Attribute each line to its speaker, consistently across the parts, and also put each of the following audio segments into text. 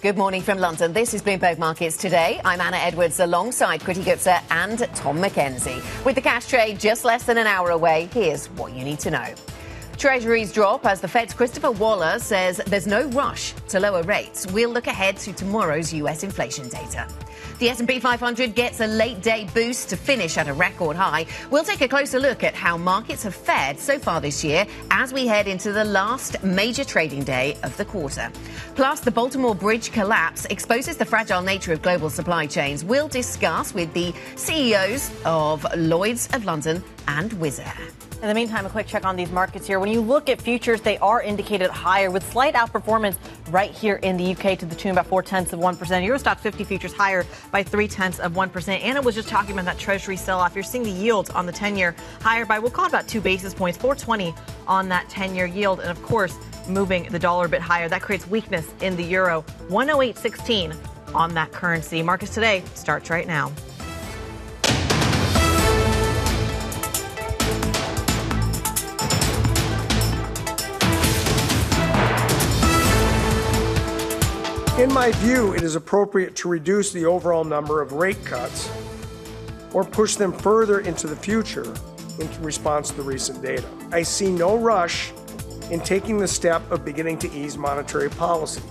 Speaker 1: Good morning from London. This is Bloomberg Markets Today. I'm Anna Edwards alongside Kriti Gupta and Tom Mackenzie. With the cash trade just less than an hour away, here's what you need to know. Treasuries drop as the Fed's Christopher Waller says there's no rush to lower rates. We'll look ahead to tomorrow's US inflation data. The S&P 500 gets a late day boost to finish at a record high. We'll take a closer look at how markets have fared so far this year as we head into the last major trading day of the quarter. Plus, the Baltimore Bridge collapse exposes the fragile nature of global supply chains. We'll discuss with the CEOs of Lloyd's of London and Wizz Air.
Speaker 2: In the meantime, a quick check on these markets here. When you look at futures, they are indicated higher with slight outperformance right here in the UK to the tune about four tenths of 1%. Euro Stoxx 50 futures higher by three tenths of 1%. Anna was just talking about that Treasury sell off. You're seeing the yields on the 10 year higher by, we'll call it about two basis points, 420 on that 10 year yield. And of course, moving the dollar a bit higher. That creates weakness in the euro. 108.16 on that currency. Markets today starts right now.
Speaker 3: In my view, it is appropriate to reduce the overall number of rate cuts or push them further into the future in response to the recent data. I see no rush in taking the step of beginning to ease monetary policy.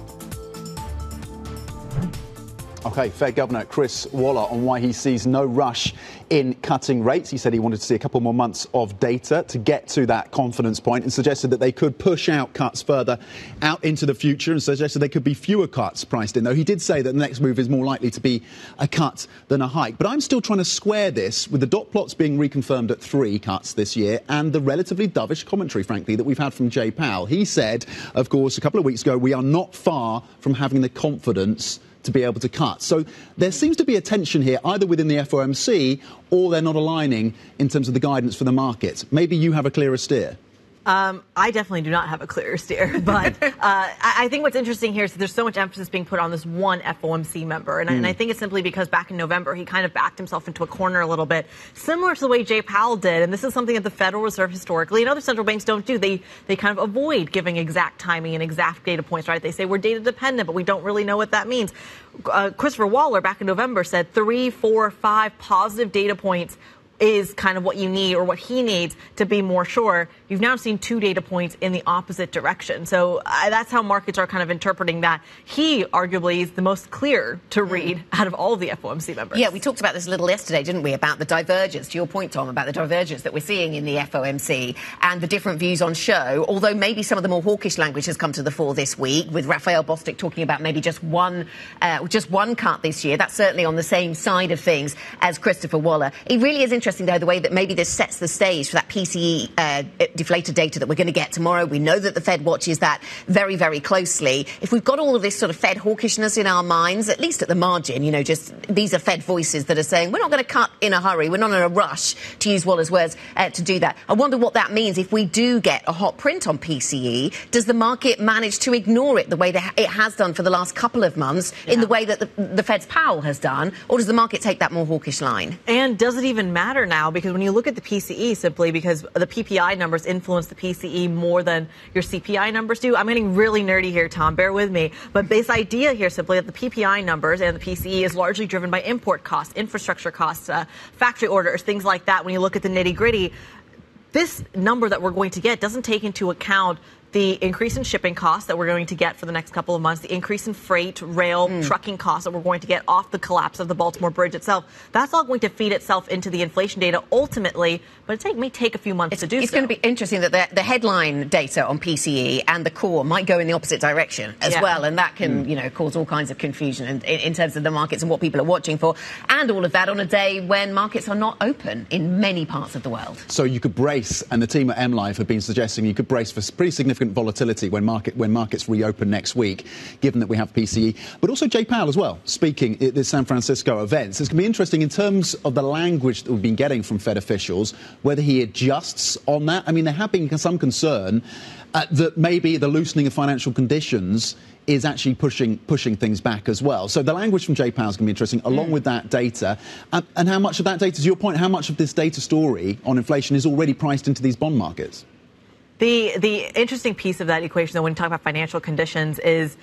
Speaker 4: Okay, Fed Governor Chris Waller on why he sees no rush in cutting rates. He said he wanted to see a couple more months of data to get to that confidence point and suggested that they could push out cuts further out into the future and suggested there could be fewer cuts priced in, though he did say that the next move is more likely to be a cut than a hike. But I'm still trying to square this with the dot plots being reconfirmed at three cuts this year and the relatively dovish commentary, frankly, that we've had from Jay Powell. He said, of course, a couple of weeks ago, we are not far from having the confidence to be able to cut. So there seems to be a tension here, either within the FOMC or they're not aligning in terms of the guidance for the market. Maybe you have a clearer steer.
Speaker 2: Um, I definitely do not have a clear steer, but uh, I think what's interesting here is that there's so much emphasis being put on this one FOMC member, and, mm. and, I hmm. think it's simply because back in November he kind of backed himself into a corner a little bit, similar to the way Jay Powell did, and this is something that the Federal Reserve historically and other central banks don't do. They they kind of avoid giving exact timing and exact data points, right? They say we're data dependent, but we don't really know what that means. Uh, Christopher Waller back in November said three, four, five positive data points is kind of what you need or what he needs to be more sure. You've now seen two data points in the opposite direction. So uh, that's how markets are kind of interpreting that. He arguably is the most clear to mm. read out of all of the FOMC members.
Speaker 1: Yeah, we talked about this a little yesterday, didn't we, about the divergence, to your point, Tom, about the divergence that we're seeing in the FOMC and the different views on show, although maybe some of the more hawkish language has come to the fore this week, with Raphael Bostic talking about maybe just one, uh, just one cut this year. That's certainly on the same side of things as Christopher Waller. It really is interesting interesting, though, the way that maybe this sets the stage for that PCE uh, deflator data that we're going to get tomorrow. We know that the Fed watches that very, very closely. If we've got all of this sort of Fed hawkishness in our minds, at least at the margin, you know, just these are Fed voices that are saying we're not going to cut in a hurry. We're not in a rush, to use Waller's words, uh, to do that. I wonder what that means if we do get a hot print on PCE. Does the market manage to ignore it the way that it has done for the last couple of months yeah. in the way that the, the Fed's Powell has done? Or does the market take that more hawkish line?
Speaker 2: And does it even matter? Matter now because when you look at the PCE simply because the PPI numbers influence the PCE more than your CPI numbers do. I'm getting really nerdy here, Tom. Bear with me. But this idea here simply that the PPI numbers and the PCE is largely driven by import costs, infrastructure costs, uh, factory orders, things like that. When you look at the nitty gritty, this number that we're going to get doesn't take into account the increase in shipping costs that we're going to get for the next couple of months, the increase in freight, rail, mm. trucking costs that we're going to get off the collapse of the Baltimore Bridge itself, that's all going to feed itself into the inflation data ultimately, but it take, may take a few months
Speaker 1: it's,
Speaker 2: to do
Speaker 1: it's
Speaker 2: so.
Speaker 1: going to be interesting that the, the, headline data on PCE and the core might go in the opposite direction as yeah. well, and that can, mm. you know, cause all kinds of confusion in, in, in terms of the markets and what people are watching for, and all of that on a day when markets are not open in many parts of the world.
Speaker 4: So you could brace, and the team at MLIV have been suggesting you could brace for pretty significant volatility when, market, when markets reopen next week, given that we have PCE. But also Jay Powell as well, speaking at the San Francisco events. It's going to be interesting in terms of the language that we've been getting from Fed officials, whether he adjusts on that. I mean, there have been some concern uh, that maybe the loosening of financial conditions is actually pushing pushing things back as well. So the language from Jay Powell is going to be interesting, along mm. with that data. And, and how much of that data, to your point, how much of this data story on inflation is already priced into these bond markets?
Speaker 2: The the interesting piece of that equation, though, when you talk about financial conditions, is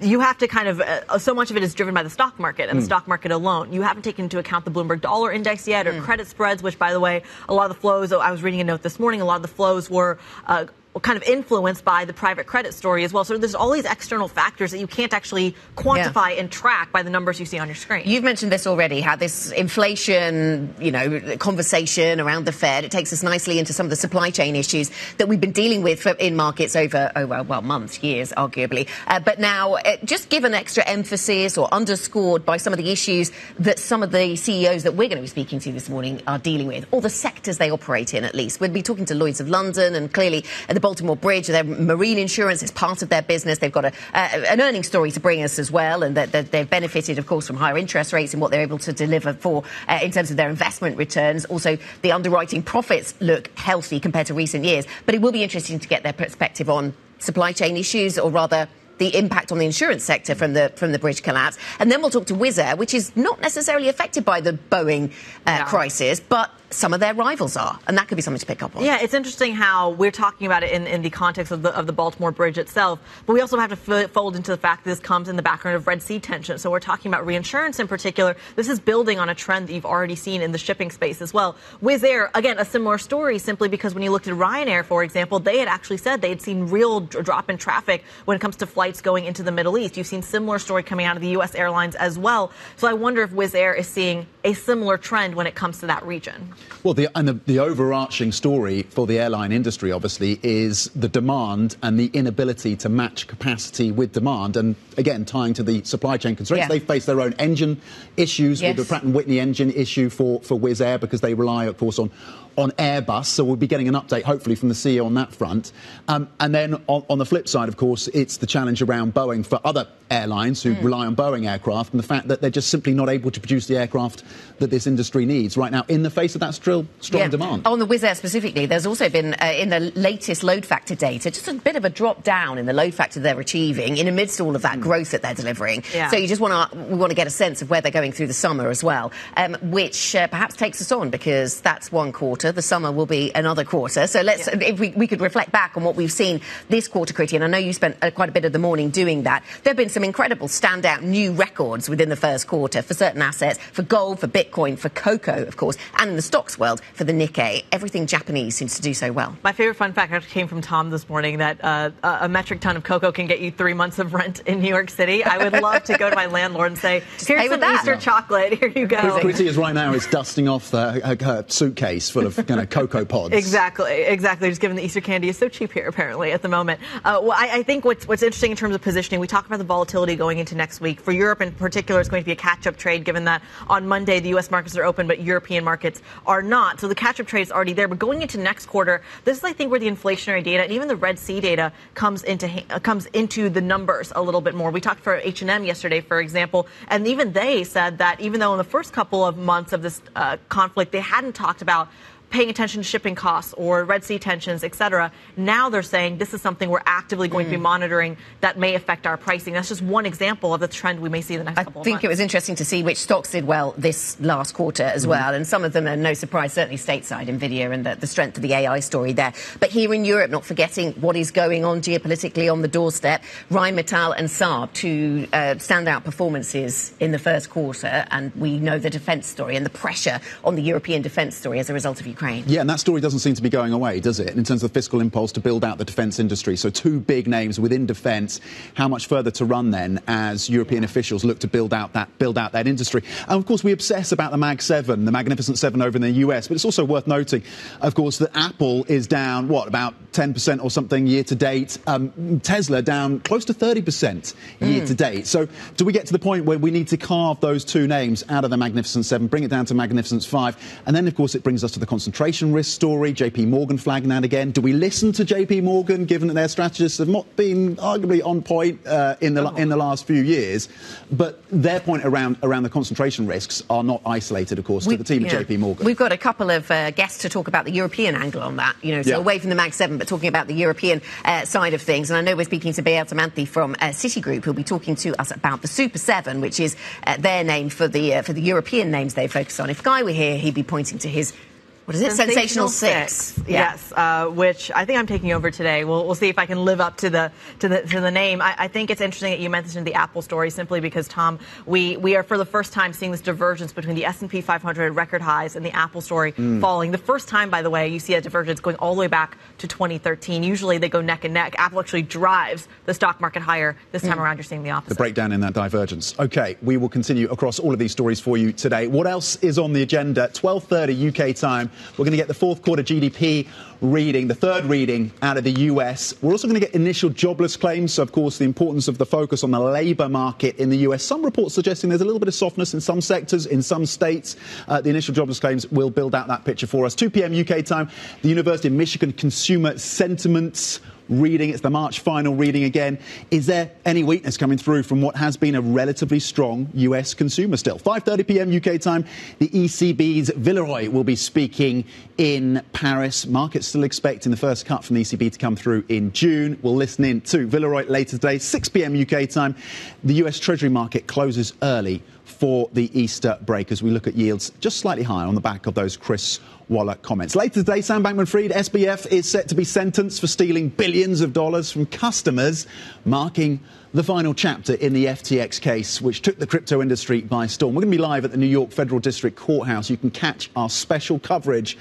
Speaker 2: you have to kind of uh, so much of it is driven by the stock market and mm. the hmm. stock market alone. You haven't taken into account the Bloomberg Dollar Index yet or mm. credit spreads, which, by the way, a lot of the flows. I was reading a note this morning. A lot of the flows were uh, kind of influenced by the private credit story as well. So there's all these external factors that you can't actually quantify yeah. and track by the numbers you see on your screen.
Speaker 1: You've mentioned this already, how this inflation, you know, conversation around the Fed, it takes us nicely into some of the supply chain issues that we've been dealing with in markets over, oh, well, well months, years, arguably. Uh, but now, uh, just given extra emphasis or underscored by some of the issues that some of the CEOs that we're going to be speaking to this morning are dealing with, or the sectors they operate in at least. We'll be talking to Lloyds of London and clearly at the Baltimore Bridge. Their marine insurance is part of their business. They've got a, uh, an earning story to bring us as well, and that, that, they've benefited, of course, from higher interest rates and what they're able to deliver for uh, in terms of their investment returns. Also, the underwriting profits look healthy compared to recent years. But it will be interesting to get their perspective on supply chain issues, or rather the impact on the insurance sector from the from the bridge collapse. And then we'll talk to Wizz Air, which is not necessarily affected by the Boeing uh, crisis, but some of their rivals are, and that could be something to pick up on.
Speaker 2: Yeah, it's interesting how we're talking about it in, in the context of the, of the Baltimore Bridge itself, but we also have to f- fold into the fact that this comes in the background of Red Sea tension. So we're talking about reinsurance in particular. This is building on a trend that you've already seen in the shipping space as well. Wizz Air, again, a similar story, simply because when you looked at Ryanair, for example, they had actually said they had seen real drop in traffic when it comes to flights going into the Middle East. You've seen similar story coming out of the U.S. airlines as well. So I wonder if Wizz Air is seeing a similar trend when it comes to that region.
Speaker 4: Well, the, and the, the, overarching story for the airline industry, obviously, is the demand and the inability to match capacity with demand. And again, tying to the supply chain constraints, yeah. they face their own engine issues yes. with the Pratt and Whitney engine issue for, for Wizz Air because they rely, of course, on on Airbus. So we'll be getting an update, hopefully, from the CEO on that front. Um, and then on, on, the flip side, of course, it's the challenge around Boeing for other airlines who mm. rely on Boeing aircraft and the fact that they're just simply not able to produce the aircraft that this industry needs right now in the face of that still strong yeah. demand.
Speaker 1: On the Wizz Air specifically, there's also been uh, in the latest load factor data just a bit of a drop down in the load factor they're achieving in amidst all of that mm. growth that they're delivering. Yeah. So you just want to we want to get a sense of where they're going through the summer as well, um, which uh, perhaps takes us on because that's one quarter. The summer will be another quarter. So let's yeah. if we, we could reflect back on what we've seen this quarter, Kriti, and I know you spent uh, quite a bit of the morning doing that. There have been some incredible standout new records within the first quarter for certain assets, for gold, for Bitcoin, for cocoa, of course, and in the stocks world for the Nikkei. Everything Japanese seems to do so well.
Speaker 2: My favorite fun fact actually came from Tom this morning that uh, a metric ton of cocoa can get you three months of rent in New York City. I would love to go to my landlord and say, "Here's some Easter chocolate. Here you go."
Speaker 4: Kriti is right now is dusting off the, her, her suitcase full of kind of cocoa pods.
Speaker 2: Exactly, exactly. Just given the Easter candy is so cheap here apparently at the moment. Uh, well, I, I think what's what's interesting in terms of positioning, we talk about the volatility going into next week. For Europe in particular, it's going to be a catch-up trade given that on Monday the U.S. markets are open, but European markets are not. So the catch-up trade is already there. But going into next quarter, this is I think where the inflationary data and even the Red Sea data comes into uh, comes into the numbers a little bit more. We talked for H&M yesterday, for example, and even they said that even though in the first couple of months of this uh, conflict they hadn't talked about paying attention to shipping costs or Red Sea tensions, et cetera. Now they're saying this is something we're actively going mm. to be hmm. monitoring that may affect our pricing. That's just one example of the trend we may see in the next
Speaker 1: I
Speaker 2: couple
Speaker 1: of months. I think it was interesting to see which stocks did well this last quarter as mm. well. And some of them are no surprise, certainly stateside, NVIDIA and the, the strength of the AI story there. But here in Europe, not forgetting what is going on geopolitically on the doorstep, Rheinmetall and Saab, two uh, standout performances in the first quarter. And we know the defence story and the pressure on the European defence story as a result of Ukraine. Ukraine.
Speaker 4: Yeah, and that story doesn't seem to be going away, does it, in terms of the fiscal impulse to build out the defence industry? So, two big names within defence. How much further to run then as European officials look to build out that build out that industry? And of course, we obsess about the Mag 7, the Magnificent Seven over in the US, but it's also worth noting, of course, that Apple is down, what, about 10% or something year to date. Um, Tesla down close to 30% year mm. to date. So, do we get to the point where we need to carve those two names out of the Magnificent Seven, bring it down to Magnificent Five? And then, of course, it brings us to the concentration risk story. JP Morgan flagging that again. Do we listen to JP Morgan, given that their strategists have not been arguably on point uh, in, the, oh. in the last few years? But their point around, around the concentration risks are not isolated, of course, we, to the team yeah. at JP Morgan.
Speaker 1: We've got a couple of uh, guests to talk about the European angle on that, you know, so yeah. away from the Mag 7, but talking about the European uh, side of things. And I know we're speaking to Beata Manthey from uh, Citigroup, who'll be talking to us about the Super 7, which is uh, their name for the, uh, for the European names they focus on. If Guy were here, he'd be pointing to his What is it? Sensational, Sensational Six.
Speaker 2: Six. Yeah. Yes, uh, which I think I'm taking over today. We'll, we'll see if I can live up to the to the to the name. I, I, think it's interesting that you mentioned the Apple story simply because Tom, we we are for the first time seeing this divergence between the S&P 500 record highs and the Apple story mm. falling. The first time, by the way, you see a divergence going all the way back to 2013. Usually they go neck and neck. Apple actually drives the stock market higher. This time mm. around, you're seeing the opposite.
Speaker 4: The breakdown in that divergence. Okay, we will continue across all of these stories for you today. What else is on the agenda? 12:30 UK time. We're going to get the fourth quarter GDP reading, the third reading out of the US. We're also going to get initial jobless claims. So, of course, the importance of the focus on the labour market in the US. Some reports suggesting there's a little bit of softness in some sectors, in some states. Uh, the initial jobless claims will build out that picture for us. 2 p.m. UK time, the University of Michigan Consumer Sentiments reading. It's the March final reading again. Is there any weakness coming through from what has been a relatively strong US consumer still? 5:30 p.m. UK time. The ECB's Villeroy will be speaking in Paris. Markets still expecting the first cut from the ECB to come through in June. We'll listen in to Villeroy later today, 6 p.m. UK time. The US Treasury market closes early for the Easter break as we look at yields just slightly higher on the back of those Chris Waller comments. Later today, Sam Bankman Fried, SBF, is set to be sentenced for stealing billions of dollars from customers, marking the final chapter in the FTX case, which took the crypto industry by storm. We're going to be live at the New York Federal District Courthouse. You can catch our special coverage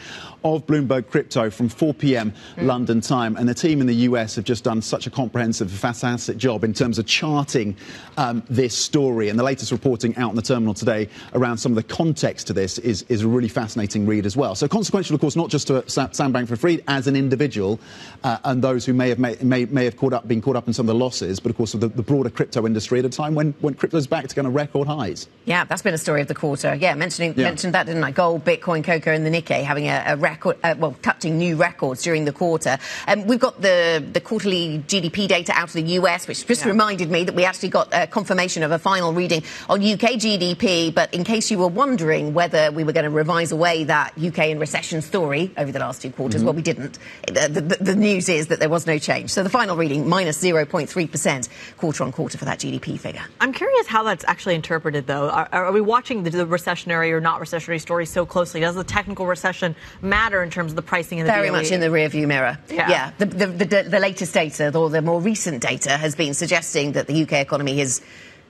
Speaker 4: of Bloomberg Crypto from 4 p.m. Mm. London time. And the team in the US have just done such a comprehensive, fantastic job in terms of charting um, this story. And the latest reporting out on the terminal today around some of the context to this is, is a really fascinating read as well. So consequential, of course, not just to Sam Bankman-Fried as an individual uh, and those who may have may, may, may, have caught up, been caught up in some of the losses, but of course the, the broader crypto industry at a time when, when crypto's back to kind of record highs.
Speaker 1: Yeah, that's been a story of the quarter. Yeah, mentioning yeah. mentioned that, didn't I? Gold, Bitcoin, cocoa, and the Nikkei having a, a record, uh, well, touching new records during the quarter. Um, we've got the, the quarterly GDP data out of the US, which just yeah. reminded me that we actually got a confirmation of a final reading on UK GDP. But in case you were wondering whether we were going to revise away that UK and recession story over the last two quarters, mm-hmm. well, we didn't. The, the, the, news is that there was no change. So the final reading, minus 0.3% quarter on quarter for that GDP figure.
Speaker 2: I'm curious how that's actually interpreted, though. Are, are we watching the, the recessionary or not recessionary story so closely? Does the technical recession matter in terms of the pricing and
Speaker 1: the very much in the rearview mirror? Yeah, yeah. The, the, the, the latest data, or the more recent data, has been suggesting that the UK economy is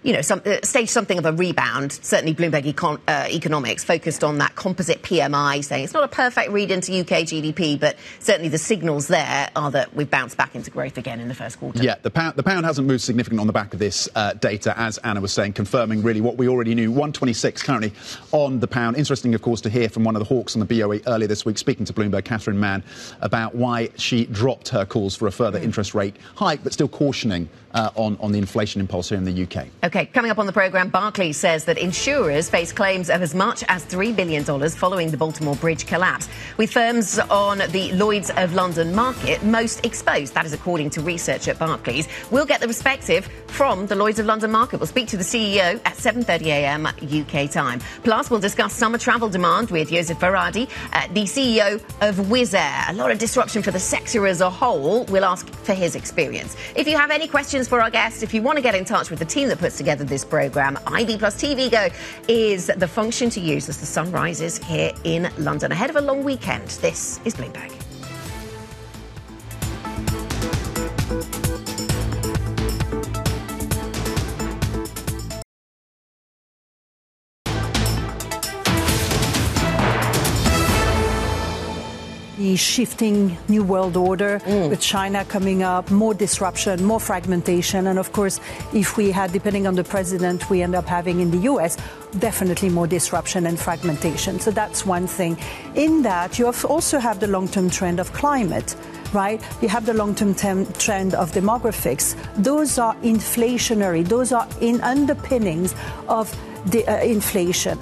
Speaker 1: you know, some, uh, stage something of a rebound. Certainly, Bloomberg Econ- uh, Economics focused on that composite PMI, saying it's not a perfect read into UK GDP, but certainly the signals there are that we've bounced back into growth again in the first quarter.
Speaker 4: Yeah, the pound, the pound hasn't moved significantly on the back of this uh, data, as Anna was saying, confirming really what we already knew. 126 currently on the pound. Interesting, of course, to hear from one of the hawks on the BOE earlier this week, speaking to Bloomberg, Catherine Mann, about why she dropped her calls for a further mm. interest rate hike, but still cautioning uh, on, on the inflation impulse here in the UK.
Speaker 1: Okay, coming up on the programme, Barclays says that insurers face claims of as much as $3 billion following the Baltimore Bridge collapse, with firms on the Lloyd's of London market most exposed. That is according to research at Barclays. We'll get the perspective from the Lloyd's of London market. We'll speak to the CEO at 7.30am UK time. Plus, we'll discuss summer travel demand with Joseph Varadi, uh, the CEO of Wizz Air. A lot of disruption for the sector as a whole. We'll ask for his experience. If you have any questions for our guests. If you want to get in touch with the team that puts together this program, IB Plus TV Go is the function to use as the sun rises here in London ahead of a long weekend. This is Bloomberg.
Speaker 5: Shifting new world order mm. with China coming up, more disruption, more fragmentation. And of course, if we had, depending on the president we end up having in the US, definitely more disruption and fragmentation. So that's one thing. In that, you also have the long term trend of climate right? You have the long-term trend of demographics. Those are inflationary. Those are in underpinnings of the uh, inflation.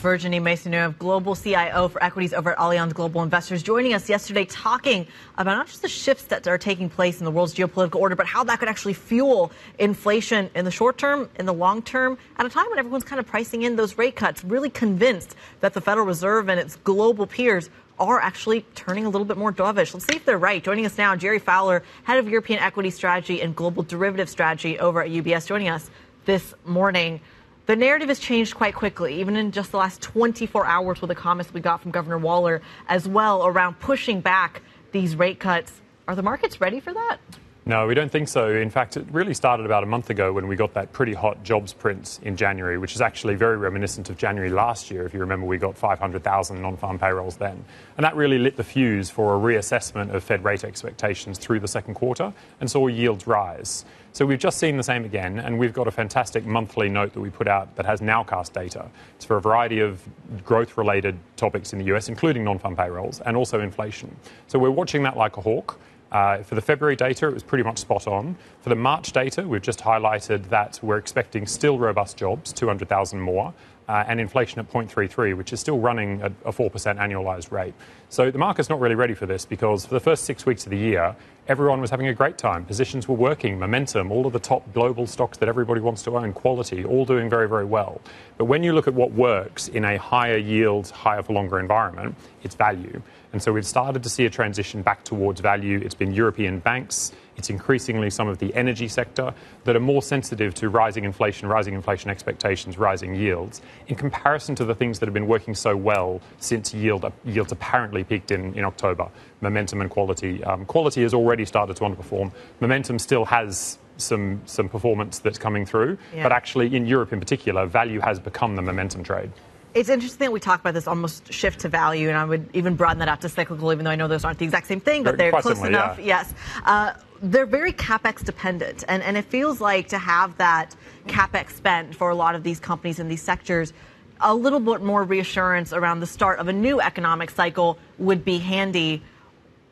Speaker 2: Virginie Maisonneuve, Global CIO for Equities over at Allianz Global Investors, joining us yesterday talking about not just the shifts that are taking place in the world's geopolitical order, but how that could actually fuel inflation in the short term, in the long term, at a time when everyone's kind of pricing in those rate cuts, really convinced that the Federal Reserve and its global peers are actually turning a little bit more dovish. Let's see if they're right. Joining us now, Gerry Fowler, head of European equity strategy and global derivative strategy over at UBS, joining us this morning. The narrative has changed quite quickly, even in just the last 24 hours with the comments we got from Governor Waller as well around pushing back these rate cuts. Are the markets ready for that?
Speaker 6: No, we don't think so. In fact, it really started about a month ago when we got that pretty hot jobs print in January, which is actually very reminiscent of January last year. If you remember, we got 500,000 non farm payrolls then. And that really lit the fuse for a reassessment of Fed rate expectations through the second quarter and saw yields rise. So we've just seen the same again, and we've got a fantastic monthly note that we put out that has nowcast data. It's for a variety of growth related topics in the US, including non farm payrolls and also inflation. So we're watching that like a hawk. Uh, for the February data, it was pretty much spot on. For the March data, we've just highlighted that we're expecting still robust jobs, 200,000 more, uh, and inflation at 0.33, which is still running at a 4% annualized rate. So the market's not really ready for this because for the first six weeks of the year, everyone was having a great time. Positions were working, momentum, all of the top global stocks that everybody wants to own, quality, all doing very, very well. But when you look at what works in a higher yield, higher for longer environment, it's value. And so we've started to see a transition back towards value. It's been European banks, it's increasingly some of the energy sector that are more sensitive to rising inflation, rising inflation expectations, rising yields, in comparison to the things that have been working so well since yield, yields apparently peaked in, in October. Momentum and quality. Um, quality has already started to underperform. Momentum still has some some performance that's coming through, yeah. but actually in Europe in particular, value has become the momentum trade.
Speaker 2: It's interesting that we talk about this almost shift to value, and I would even broaden that out to cyclical, even though I know those aren't the exact same thing, but they're close enough. Yeah. Yes. Uh, they're very capex dependent, and, and it feels like to have that capex spent for a lot of these companies in these sectors, a little bit more reassurance around the start of a new economic cycle would be handy.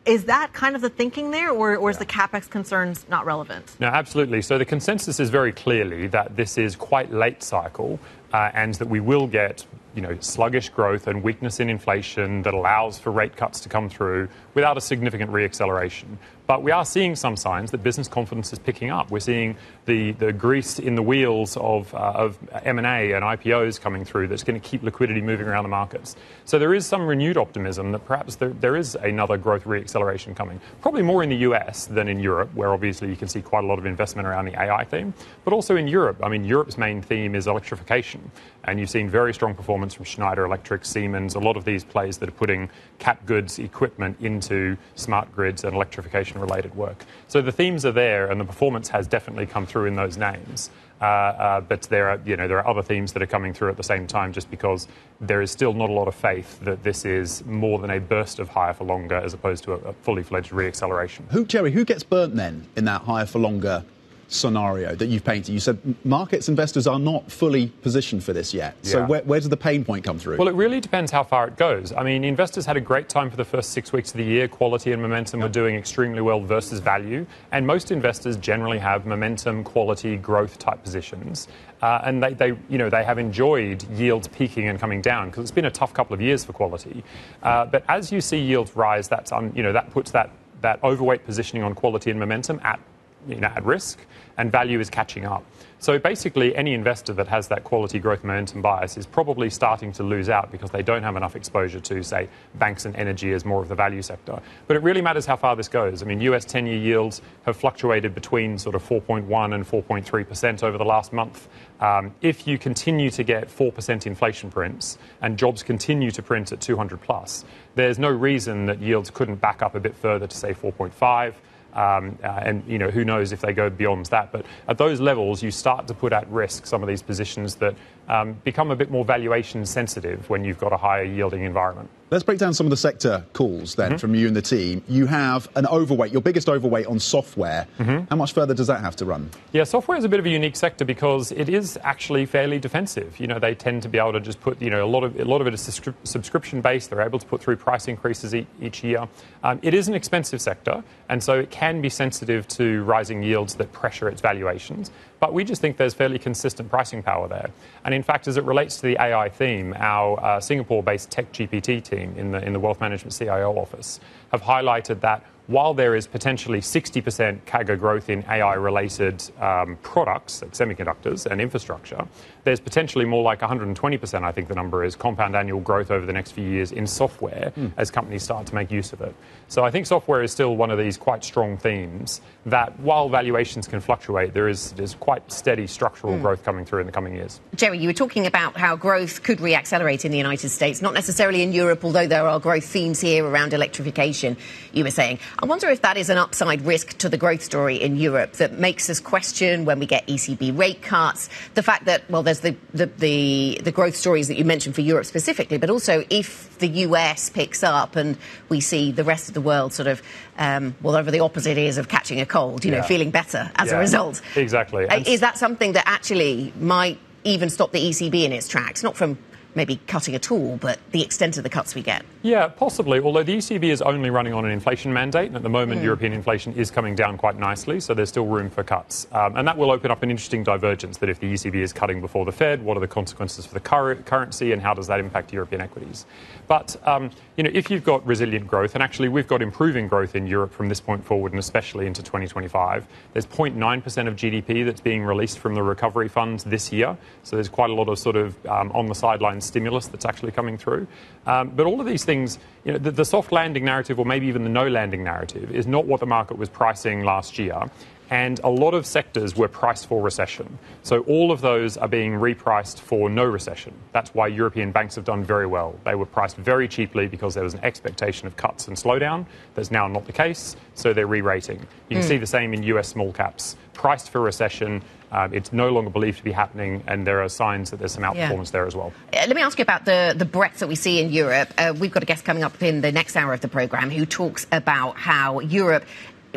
Speaker 2: Is that kind of the thinking there, or, or is the capex concerns not relevant?
Speaker 6: No, absolutely. So the consensus is very clearly that this is quite late cycle, uh, and that we will get you know, sluggish growth and weakness in inflation that allows for rate cuts to come through without a significant reacceleration. But we are seeing some signs that business confidence is picking up. We're seeing the, the grease in the wheels of, uh, of M&A and IPOs coming through that's going to keep liquidity moving around the markets. So there is some renewed optimism that perhaps there, there is another growth reacceleration coming. Probably more in the US than in Europe, where obviously you can see quite a lot of investment around the AI theme. But also in Europe. I mean, Europe's main theme is electrification. And you've seen very strong performance from Schneider Electric, Siemens, a lot of these plays that are putting cap goods equipment into smart grids and electrification related work. So the themes are there, and the performance has definitely come through in those names. Uh, uh, but there are, you know, there are other themes that are coming through at the same time, just because there is still not a lot of faith that this is more than a burst of higher for longer, as opposed to a, a fully fledged reacceleration.
Speaker 4: Who, Gerry, who gets burnt then in that higher for longer scenario that you've painted. You said markets investors are not fully positioned for this yet. So where, where, does the pain point come through?
Speaker 6: Well, it really depends how far it goes. I mean, investors had a great time for the first six weeks of the year. Quality and momentum were doing extremely well versus value. And most investors generally have momentum, quality, growth type positions. Uh, and they, they, you know, they have enjoyed yields peaking and coming down because it's been a tough couple of years for quality. Uh, but as you see yields rise, that's un, you know, that puts that, that overweight positioning on quality and momentum at you know, at risk, and value is catching up. So basically, any investor that has that quality growth momentum bias is probably starting to lose out because they don't have enough exposure to, say, banks and energy as more of the value sector. But it really matters how far this goes. I mean, US 10 year yields have fluctuated between sort of 4.1 and 4.3% over the last month. Um, if you continue to get 4% inflation prints and jobs continue to print at 200 plus, there's no reason that yields couldn't back up a bit further to, say, 4.5. Um, uh, and you know who knows if they go beyond that. But at those levels, you start to put at risk some of these positions that um, become a bit more valuation sensitive when you've got a higher yielding environment.
Speaker 4: Let's break down some of the sector calls then mm-hmm. from you and the team. You have an overweight, your biggest overweight on software. Mm-hmm. How much further does that have to run?
Speaker 6: Yeah, software is a bit of a unique sector because it is actually fairly defensive. You know, they tend to be able to just put, you know, a lot of a lot of it is subscription based. They're able to put through price increases e- each year. Um, it is an expensive sector, and so it can be sensitive to rising yields that pressure its valuations. But we just think there's fairly consistent pricing power there. And in fact, as it relates to the AI theme, our uh, Singapore based Tech GPT team in the, in the Wealth Management CIO office have highlighted that while there is potentially 60% CAGR growth in AI related um, products, like semiconductors and infrastructure, there's potentially more like 120%, I think the number is, compound annual growth over the next few years in software mm. as companies start to make use of it. So I think software is still one of these quite strong themes that while valuations can fluctuate, there is there's quite steady structural mm. growth coming through in the coming years.
Speaker 1: Gerry, you were talking about how growth could reaccelerate in the United States, not necessarily in Europe, although there are growth themes here around electrification, you were saying. I wonder if that is an upside risk to the growth story in Europe that makes us question when we get ECB rate cuts, the fact that, well, there's the, the, the, the growth stories that you mentioned for Europe specifically, but also if the US picks up and we see the rest of the world sort of, um, well, whatever the opposite is of catching a cold, you yeah. know, feeling better as
Speaker 6: yeah.
Speaker 1: a result.
Speaker 6: Exactly.
Speaker 1: Uh, is that something that actually might even stop the ECB in its tracks? Not from maybe cutting at all, but the extent of the cuts we get?
Speaker 6: Yeah, possibly. Although the ECB is only running on an inflation mandate, and at the moment, mm. European inflation is coming down quite nicely, so there's still room for cuts. Um, and that will open up an interesting divergence that if the ECB is cutting before the Fed, what are the consequences for the cur- currency, and how does that impact European equities? But um, you know, if you've got resilient growth, and actually we've got improving growth in Europe from this point forward, and especially into 2025, there's 0.9% of GDP that's being released from the recovery funds this year. So there's quite a lot of sort of um, on the sidelines stimulus that's actually coming through. Um, but all of these things, you know, the, the soft landing narrative, or maybe even the no landing narrative, is not what the market was pricing last year and a lot of sectors were priced for recession. So all of those are being repriced for no recession. That's why European banks have done very well. They were priced very cheaply because there was an expectation of cuts and slowdown. That's now not the case, so they're re rating. You can mm. see the same in US small caps. Priced for recession, um, it's no longer believed to be happening, and there are signs that there's some outperformance yeah. there as well.
Speaker 1: Uh, let me ask you about the, the breadth that we see in Europe. Uh, we've got a guest coming up in the next hour of the programme who talks about how Europe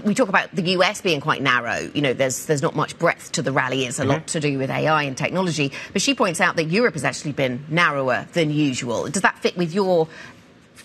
Speaker 1: we talk about the US being quite narrow. You know, there's there's not much breadth to the rally. It's a mm-hmm. lot to do with AI and technology. But she points out that Europe has actually been narrower than usual. Does that fit with your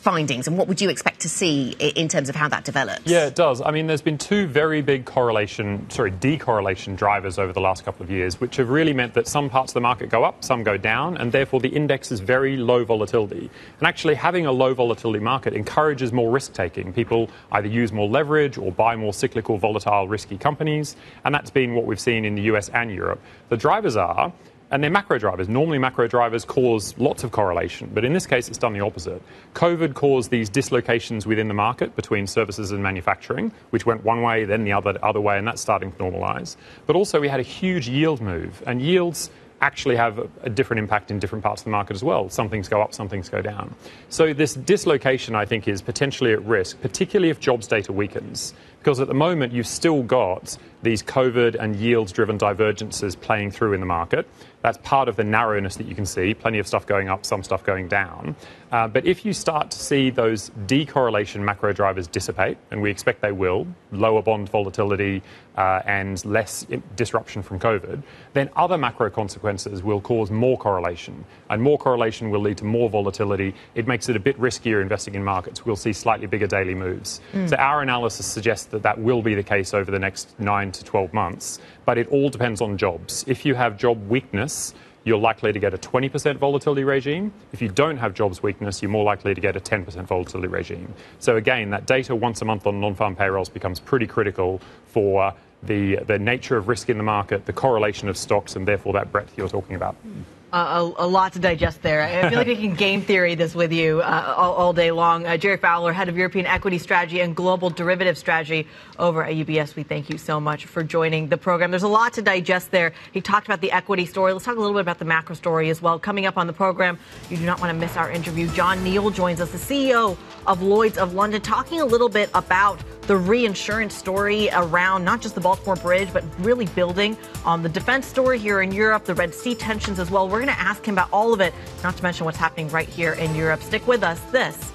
Speaker 1: findings, and what would you expect to see in terms of how that develops?
Speaker 6: Yeah, it does. I mean, there's been two very big correlation, sorry, decorrelation drivers over the last couple of years, which have really meant that some parts of the market go up, some go down, and therefore the index is very low volatility. And actually, having a low volatility market encourages more risk taking. People either use more leverage or buy more cyclical, volatile, risky companies, and that's been what we've seen in the US and Europe. The drivers are and they're macro drivers. Normally, macro drivers cause lots of correlation, but in this case, it's done the opposite. COVID caused these dislocations within the market between services and manufacturing, which went one way, then the other, other way, and that's starting to normalize. But also, we had a huge yield move, and yields actually have a, different impact in different parts of the market as well. Some things go up, some things go down. So, this dislocation, I think, is potentially at risk, particularly if jobs data weakens. Because at the moment, you've still got these COVID and yields driven divergences playing through in the market. That's part of the narrowness that you can see, plenty of stuff going up, some stuff going down. Uh, but if you start to see those decorrelation macro drivers dissipate, and we expect they will, lower bond volatility uh, and less disruption from COVID, then other macro consequences will cause more correlation. And more correlation will lead to more volatility. It makes it a bit riskier investing in markets. We'll see slightly bigger daily moves. Mm. So our analysis suggests that that will be the case over the next nine to 12 months. But it all depends on jobs. If you have job weakness, you're likely to get a 20% volatility regime. If you don't have jobs weakness, you're more likely to get a 10% volatility regime. So again, that data once a month on non-farm payrolls becomes pretty critical for the, the nature of risk in the market, the correlation of stocks, and therefore that breadth you're talking about. Mm
Speaker 2: a, a, lot to digest there. I feel like we can game theory this with you uh, all, all, day long. Uh, Gerry Fowler, head of European equity strategy and global derivative strategy over at UBS. We thank you so much for joining the program. There's a lot to digest there. He talked about the equity story. Let's talk a little bit about the macro story as well. Coming up on the program, you do not want to miss our interview. John Neal joins us, the CEO of Lloyd's of London, talking a little bit about the reinsurance story around not just the Baltimore Bridge, but really building on the defense story here in Europe, the Red Sea tensions as well. We're going to ask him about all of it, not to mention what's happening right here in Europe. Stick with us. This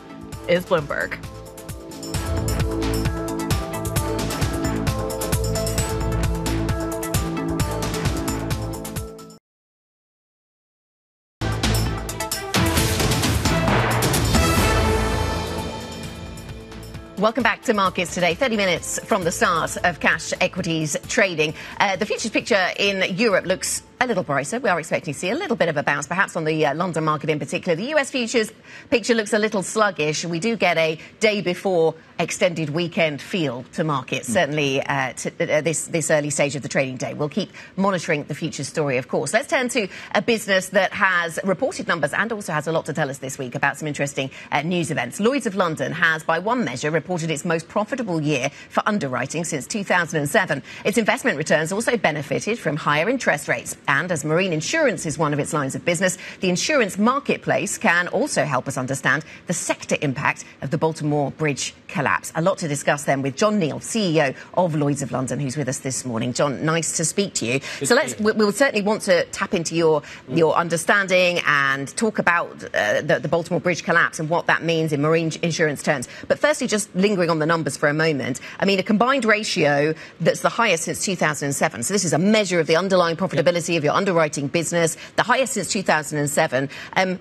Speaker 2: is Bloomberg.
Speaker 1: Welcome back to markets today. 30 minutes from the start of cash equities trading. Uh, the futures picture in Europe looks a little brighter. We are expecting to see a little bit of a bounce, perhaps on the uh, London market in particular. The US futures picture looks a little sluggish. And we do get a day before extended weekend feel to markets, mm. certainly uh, to, uh, this, this early stage of the trading day. We'll keep monitoring the future story, of course. Let's turn to a business that has reported numbers and also has a lot to tell us this week about some interesting uh, news events. Lloyd's of London has, by one measure, reported its most profitable year for underwriting since 2007. Its investment returns also benefited from higher interest rates. And as marine insurance is one of its lines of business, the insurance marketplace can also help us understand the sector impact of the Baltimore Bridge collapse. A lot to discuss then with John Neal, CEO of Lloyd's of London, who's with us this morning. John, nice to speak to you. Good so let's, we, will certainly want to tap into your, your understanding and talk about uh, the, the Baltimore Bridge collapse and what that means in marine insurance terms. But firstly, just lingering on the numbers for a moment. I mean, a combined ratio that's the highest since 2007. So this is a measure of the underlying profitability yep. of your underwriting business, the highest since 2007. Um,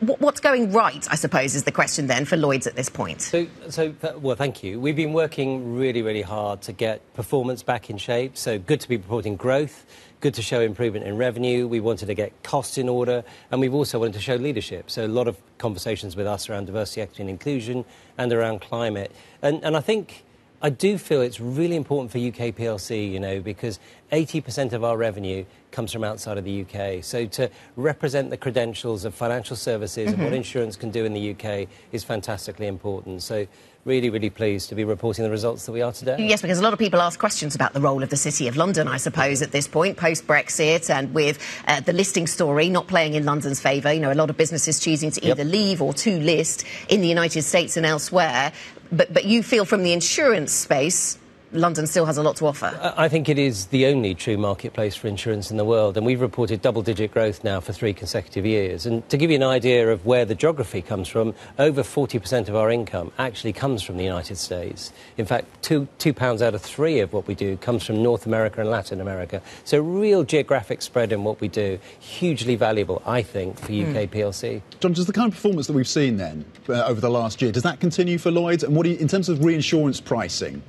Speaker 1: what's going right, I suppose, is the question then for Lloyd's at this point.
Speaker 7: So, so well, thank you. We've been working really, really hard to get performance back in shape. So good to be reporting growth, good to show improvement in revenue. We wanted to get costs in order, and we've also wanted to show leadership. So a lot of conversations with us around diversity, equity, and inclusion, and around climate. And, and I think I do feel it's really important for UK PLC, you know, because 80% of our revenue comes from outside of the UK. So to represent the credentials of financial services mm-hmm. and what mm-hmm. insurance can do in the UK is fantastically important. So really, really pleased to be reporting the results that we are today.
Speaker 1: Yes, because a lot of people ask questions about the role of the City of London, I suppose, at this point, post Brexit, and with uh, the listing story not playing in London's favour. You know, a lot of businesses choosing to either yep. leave or to list in the United States and elsewhere but, but you feel from the insurance space London still has a lot to offer.
Speaker 7: I think it is the only true marketplace for insurance in the world, and we've reported double digit growth now for three consecutive years. And to give you an idea of where the geography comes from, over 40% of our income actually comes from the United States. In fact, two, two pounds out of three of what we do comes from North America and Latin America. So, real geographic spread in what we do, hugely valuable, I think, for UK mm. PLC.
Speaker 4: John, does the kind of performance that we've seen then uh, over the last year, does that continue for Lloyd's? And what you, in terms of reinsurance pricing?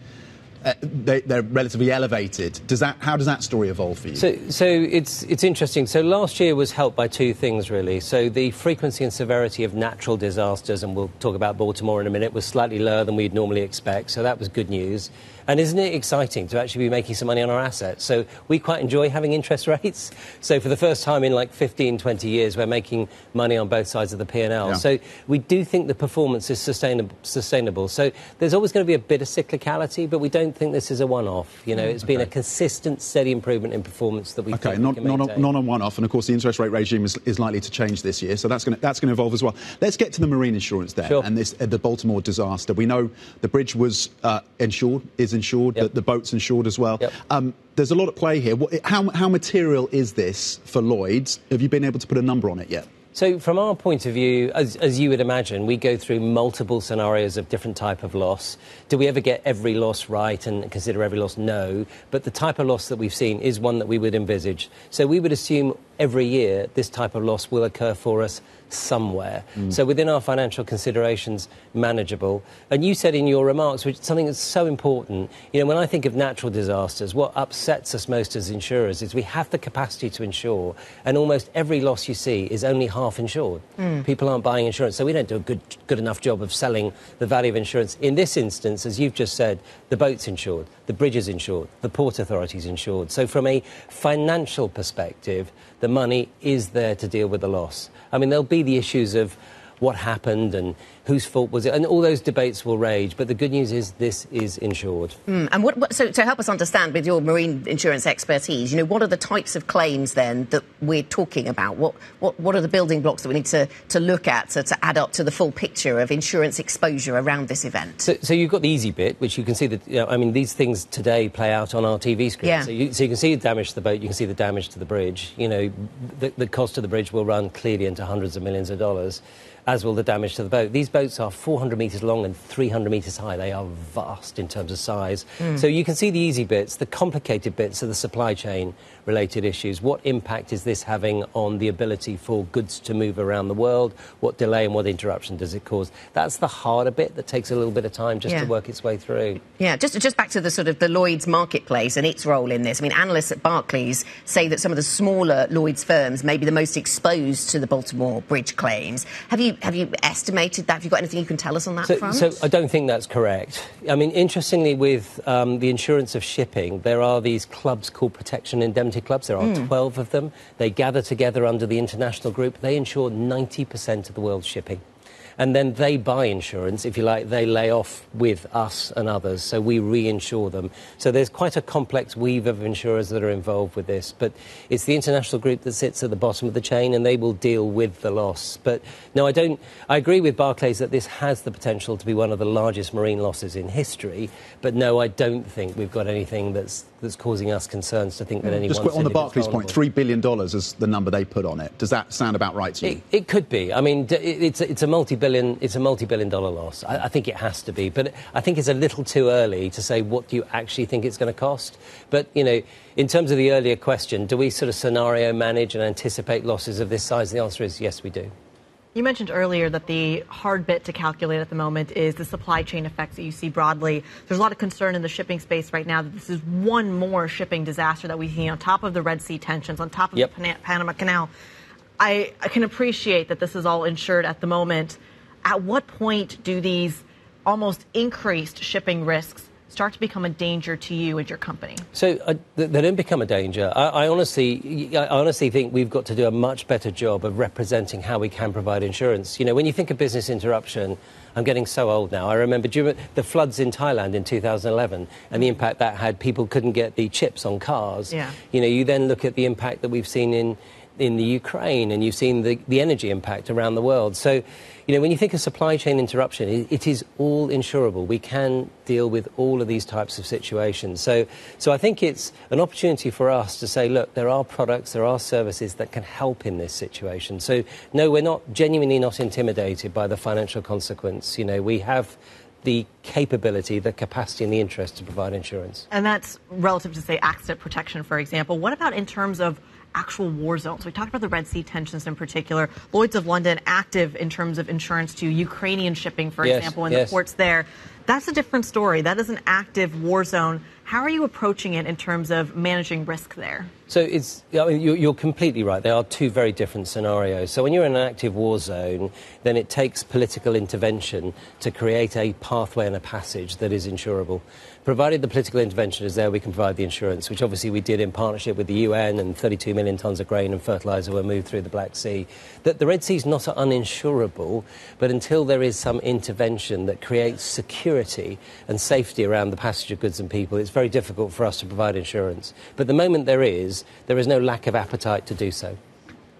Speaker 4: Uh, they, are relatively elevated. Does that, how does that story evolve for you?
Speaker 7: So, so it's, it's interesting. So last year was helped by two things, really. So the frequency and severity of natural disasters, and we'll talk about Baltimore in a minute, was slightly lower than we'd normally expect. So that was good news. And isn't it exciting to actually be making some money on our assets? So we quite enjoy having interest rates. So for the first time in like 15, 20 years, we're making money on both sides of the P&L. Yeah. So we do think the performance is sustainable, sustainable. So there's always going to be a bit of cyclicality, but we don't think this is a one-off. You know, it's okay. been a consistent, steady improvement in performance that we okay,
Speaker 4: not,
Speaker 7: we
Speaker 4: not, a, not a one-off. And of course, the interest rate regime is, is likely to change this year, so that's going to, that's going to evolve as well. Let's get to the marine insurance there sure. and this uh, the Baltimore disaster. We know the bridge was uh, insured, is insured insured, yep. the, the, boat's insured as well. Yep. Um, there's a lot at play here. How, how material is this for Lloyd's? Have you been able to put a number on it yet?
Speaker 7: So, from our point of view, as, as, you would imagine, we go through multiple scenarios of different type of loss. Do we ever get every loss right and consider every loss? No. But the type of loss that we've seen is one that we would envisage. So, we would assume every year this type of loss will occur for us somewhere. Mm. So within our financial considerations, manageable. And you said in your remarks, which is something that's so important, you know, when I think of natural disasters, what upsets us most as insurers is we have the capacity to insure, and almost every loss you see is only half insured. Mm. People aren't buying insurance, so we don't do a good, good enough job of selling the value of insurance. In this instance, as you've just said, the boat's insured, the bridge is insured, the port authority's insured. So from a financial perspective, the money is there to deal with the loss. I mean, there'll be the issues of what happened and whose fault was it? And all those debates will rage. But the good news is this is insured.
Speaker 1: Mm, and what, what, so to help us understand with your marine insurance expertise, you know, what are the types of claims then that we're talking about? What what, what are the building blocks that we need to, to look at to, to add up to the full picture of insurance exposure around this event?
Speaker 7: So, so you've got the easy bit, which you can see that. You know, I mean, these things today play out on our TV screen. Yeah. So, you, so you can see the damage to the boat, you can see the damage to the bridge. You know, the, the cost of the bridge will run clearly into hundreds of millions of dollars. As will the damage to the boat. These boats are 400 metres long and 300 metres high. They are vast in terms of size. Mm. So you can see the easy bits. The complicated bits are the supply chain related issues. What impact is this having on the ability for goods to move around the world? What delay and what interruption does it cause? That's the harder bit that takes a little bit of time just yeah. to work its way through.
Speaker 1: Yeah, just, just back to the sort of the Lloyd's marketplace and its role in this. I mean, analysts at Barclays say that some of the smaller Lloyd's firms may be the most exposed to the Baltimore Bridge claims. Have you, have you estimated that? Have you got anything you can tell us on that
Speaker 7: so,
Speaker 1: front?
Speaker 7: So I don't think that's correct. I mean, interestingly, with um, the insurance of shipping, there are these clubs called protection indemnity clubs. There are mm. 12 of them. They gather together under the international group. They insure 90% of the world's shipping and then they buy insurance, if you like, they lay off with us and others, so we reinsure them. So there's quite a complex weave of insurers that are involved with this, but it's the international group that sits at the bottom of the chain and they will deal with the loss. But no, I don't, I agree with Barclays that this has the potential to be one of the largest marine losses in history, but no, I don't think we've got anything that's that's causing us concerns to think that mm. anyone.
Speaker 4: Just on the Barclays point, three billion dollars is the number they put on it. Does that sound about right to you?
Speaker 7: It, it could be. I mean, it's it's a multi-billion it's a multi-billion dollar loss. I, I, think it has to be, but I think it's a little too early to say what do you actually think it's going to cost. But you know, in terms of the earlier question, do we sort of scenario manage and anticipate losses of this size? The answer is yes, we do.
Speaker 2: You mentioned earlier that the hard bit to calculate at the moment is the supply chain effects that you see broadly. There's a lot of concern in the shipping space right now that this is one more shipping disaster that we see on top of the Red Sea tensions, on top of yep. the Panama Canal. I, I can appreciate that this is all insured at the moment. At what point do these almost increased shipping risks start to become a danger to you and your company?
Speaker 7: So uh, they don't become a danger. I, I, honestly, I honestly think we've got to do a much better job of representing how we can provide insurance. You know, when you think of business interruption, I'm getting so old now. I remember the floods in Thailand in 2011 and the impact that had. People couldn't get the chips on cars.
Speaker 2: Yeah.
Speaker 7: You know, you then look at the impact that we've seen in in the Ukraine, and you've seen the, the energy impact around the world. So, you know, when you think of supply chain interruption, it, it is all insurable. We can deal with all of these types of situations. So, so I think it's an opportunity for us to say, look, there are products, there are services that can help in this situation. So, no, we're not genuinely not intimidated by the financial consequence. You know, we have the capability, the capacity, and the interest to provide insurance.
Speaker 2: And that's relative to, say, accident protection, for example. What about in terms of actual war zones. We talked about the Red Sea tensions in particular. Lloyd's of London active in terms of insurance to Ukrainian shipping, for
Speaker 7: yes,
Speaker 2: example, in
Speaker 7: yes.
Speaker 2: the ports there. That's a different story. That is an active war zone. How are you approaching it in terms of managing risk there?
Speaker 7: So it's, I mean, you're completely right. They are two very different scenarios. So when you're in an active war zone, then it takes political intervention to create a pathway and a passage that is insurable. Provided the political intervention is there, we can provide the insurance, which obviously we did in partnership with the UN, and 32 million tonnes of grain and fertiliser were moved through the Black Sea. That the Red Sea is not uninsurable, but until there is some intervention that creates security and safety around the passage of goods and people, it's very difficult for us to provide insurance. But the moment there is, there is no lack of appetite to do so.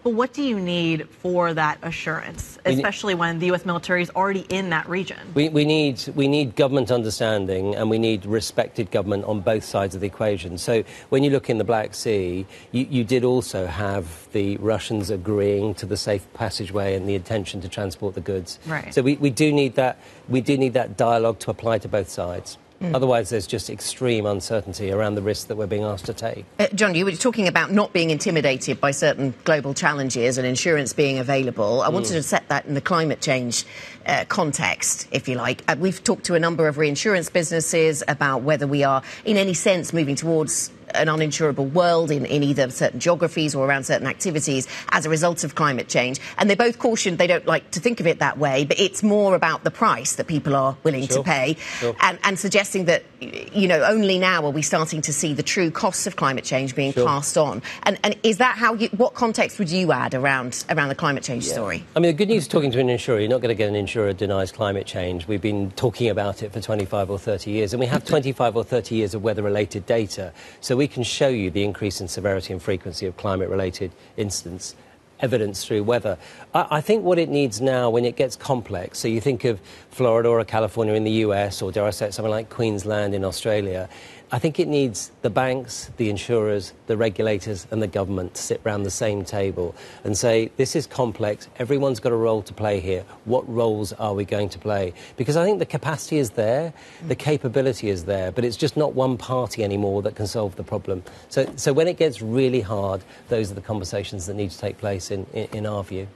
Speaker 2: But what do you need for that assurance, especially when the U.S. military is already in that region?
Speaker 7: We, we, need, we need government understanding and we need respected government on both sides of the equation. So when you look in the Black Sea, you, you did also have the Russians agreeing to the safe passageway and the intention to transport the goods.
Speaker 2: Right.
Speaker 7: So we, we, do need that, we do need that dialogue to apply to both sides. Mm. Otherwise, there's just extreme uncertainty around the risks that we're being asked to take.
Speaker 1: Uh, John, you were talking about not being intimidated by certain global challenges and insurance being available. I mm. wanted to set that in the climate change uh, context, if you like. Uh, we've talked to a number of reinsurance businesses about whether we are, in any sense, moving towards an uninsurable world in, in either certain geographies or around certain activities as a result of climate change. And they both cautioned they don't like to think of it that way, but it's more about the price that people are willing
Speaker 7: sure.
Speaker 1: to pay
Speaker 7: sure.
Speaker 1: and, and, suggesting that, you know, only now are we starting to see the true costs of climate change being
Speaker 7: sure.
Speaker 1: passed on. And, and, is that how you, what context would you add around, around the climate change
Speaker 7: yeah.
Speaker 1: story?
Speaker 7: I mean, the good news talking to an insurer, you're not going to get an insurer denies climate change. We've been talking about it for 25 or 30 years, and we have 25 or 30 years of weather related data. So we can show you the increase in severity and frequency of climate related incidents evidence through weather. I, I, think what it needs now when it gets complex, so you think of Florida or California in the US, or dare I say it, something like Queensland in Australia, I think it needs the banks, the insurers, the regulators, and the government to sit around the same table and say, this is complex. Everyone's got a role to play here. What roles are we going to play? Because I think the capacity is there, the capability is there, but it's just not one party anymore that can solve the problem. So, so when it gets really hard, those are the conversations that need to take place, in, in, in our view.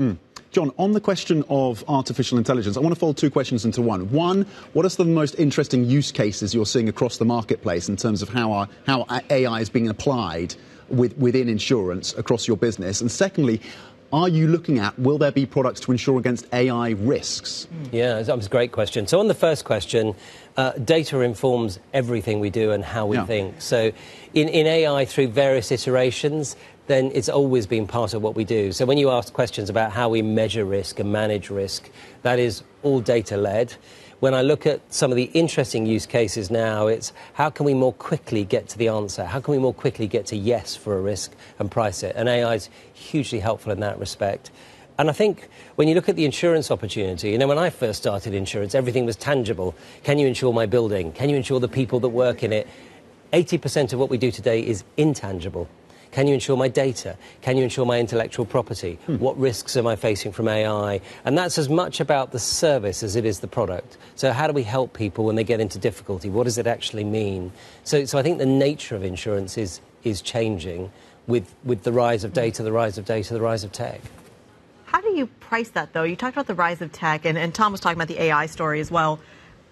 Speaker 4: Mm. John, on the question of artificial intelligence, I want to fold two questions into one. One, what are some of the most interesting use cases you're seeing across the marketplace in terms of how, our, how AI is being applied with, within insurance across your business? And secondly, are you looking at will there be products to insure against AI risks?
Speaker 7: Yeah, that's a great question. So, on the first question, uh, data informs everything we do and how we yeah. think. So, in, in AI, through various iterations, then it's always been part of what we do. So when you ask questions about how we measure risk and manage risk, that is all data led. When I look at some of the interesting use cases now, it's how can we more quickly get to the answer? How can we more quickly get to yes for a risk and price it? And AI is hugely helpful in that respect. And I think when you look at the insurance opportunity, you know, when I first started insurance, everything was tangible. Can you insure my building? Can you insure the people that work in it? 80% of what we do today is intangible. Can you insure my data? Can you insure my intellectual property? Hmm. What risks am I facing from AI? And that's as much about the service as it is the product. So, how do we help people when they get into difficulty? What does it actually mean? So, so I think the nature of insurance is, is changing with, with the rise of data, the rise of data, the rise of tech.
Speaker 2: How do you price that, though? You talked about the rise of tech, and, and Tom was talking about the AI story as well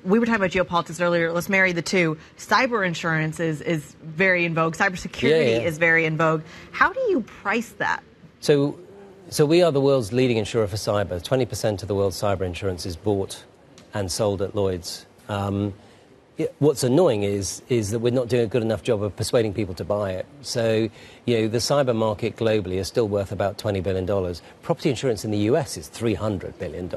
Speaker 2: we were talking about geopolitics earlier. Let's marry the two. Cyber insurance is, is very in vogue. Cybersecurity yeah, yeah. is very in vogue. How do you price that?
Speaker 7: So, so we are the world's leading insurer for cyber. 20% of the world's cyber insurance is bought and sold at Lloyd's. Um, what's annoying is is that we're not doing a good enough job of persuading people to buy it. So, you know, the cyber market globally is still worth about $20 billion. Property insurance in the US is $300 billion.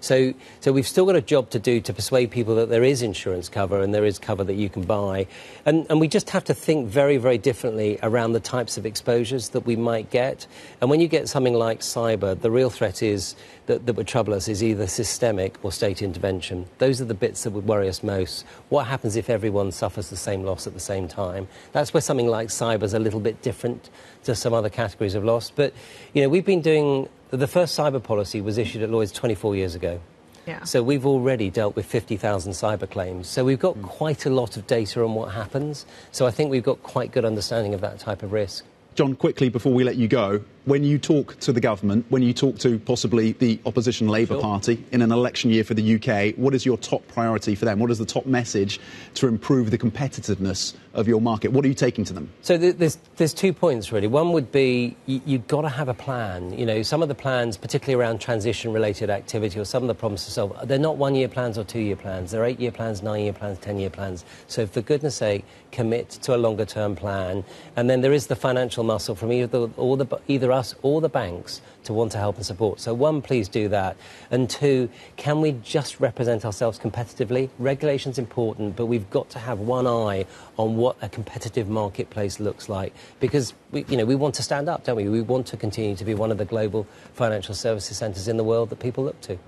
Speaker 7: So, so we've still got a job to do to persuade people that there is insurance cover and there is cover that you can buy. And, and we just have to think very, very differently around the types of exposures that we might get. And when you get something like cyber, the real threat is that, that would trouble us is either systemic or state intervention. Those are the bits that would worry us most. What happens if everyone suffers the same loss at the same time? That's where something like cyber is a little bit different to some other categories of loss. But, you know, we've been doing the first cyber policy was issued at Lloyd's 24 years ago. Yeah. So we've already dealt with 50,000 cyber claims. So we've got mm. quite a lot of data on what happens. So I think we've got quite good understanding of that type of risk.
Speaker 4: John, quickly before we let you go, when you talk to the government, when you talk to possibly the opposition Labour sure. Party in an election year for the UK, what is your top priority for them? What is the top message to improve the competitiveness of your market? What are you taking to them?
Speaker 7: So there's, there's two points really. One would be you, you've got to have a plan. You know, some of the plans, particularly around transition-related activity or some of the problems to solve, they're not one-year plans or two-year plans. They're eight-year plans, nine-year plans, ten-year plans. So for goodness sake, commit to a longer-term plan. And then there is the financial muscle from either, or the, either us or the banks to want to help and support. So, one, please do that. And two, can we just represent ourselves competitively? Regulation's important, but we've got to have one eye on what a competitive marketplace looks like because we, you know, we want to stand up, don't we? We want to continue to be one of the global financial services centres in the world that people look to.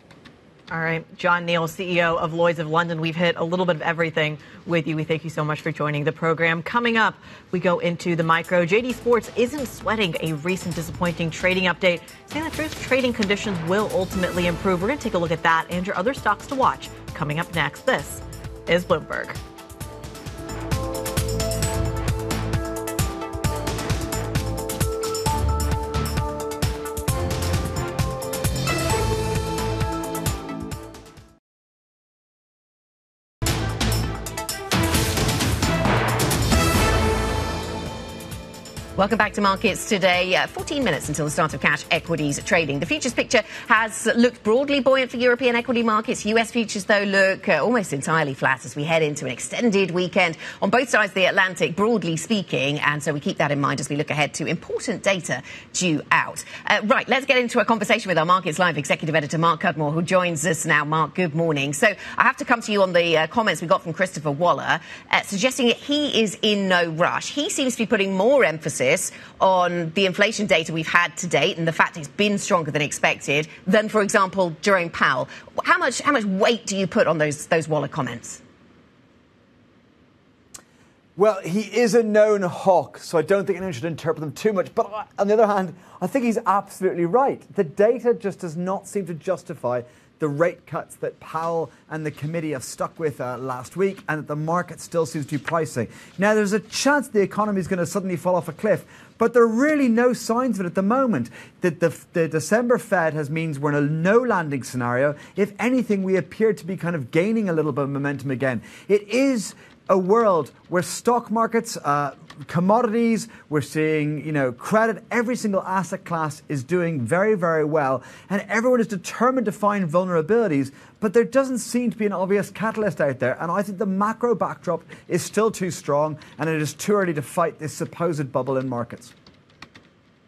Speaker 2: All right. John Neal, CEO of Lloyd's of London. We've hit a little bit of everything with you. We thank you so much for joining the program. Coming up, we go into the micro. JD Sports isn't sweating a recent disappointing trading update, saying that trading conditions will ultimately improve. We're going to take a look at that and your other stocks to watch coming up next. This is Bloomberg.
Speaker 1: Welcome back to markets today. Uh, 14 minutes until the start of cash equities trading. The futures picture has looked broadly buoyant for European equity markets. US futures, though, look uh, almost entirely flat as we head into an extended weekend on both sides of the Atlantic, broadly speaking. And so we keep that in mind as we look ahead to important data due out. Uh, right, let's get into a conversation with our Markets Live executive editor, Mark Cudmore, who joins us now. Mark, good morning. So I have to come to you on the uh, comments we got from Christopher Waller, uh, suggesting that he is in no rush. He seems to be putting more emphasis on the inflation data we've had to date and the fact it's been stronger than expected than, for example, Jerome Powell. How much, how much weight do you put on those, those Waller comments?
Speaker 8: Well, he is a known hawk, so I don't think anyone should interpret them too much. But on the other hand, I think he's absolutely right. The data just does not seem to justify the rate cuts that Powell and the committee have stuck with uh, last week and that the market still seems to be pricing. Now, there's a chance the economy is going to suddenly fall off a cliff, but there are really no signs of it at the moment. The, the, the, December Fed has means we're in a no landing scenario. If anything, we appear to be kind of gaining a little bit of momentum again. It is a world where stock markets, uh, commodities, we're seeing, you know, credit, every single asset class is doing very, very well. And everyone is determined to find vulnerabilities, but there doesn't seem to be an obvious catalyst out there. And I think the macro backdrop is still too strong, and it is too early to fight this supposed bubble in markets.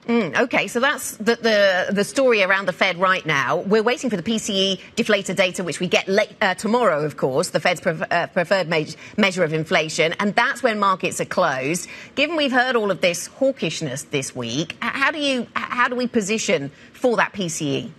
Speaker 1: Mm, okay, so that's the, the, the story around the Fed right now. We're waiting for the PCE deflator data, which we get late, uh, tomorrow, of course, the Fed's uh, preferred me- measure of inflation, and that's when markets are closed. Given we've heard all of this hawkishness this week, how do you how do we position for that PCE?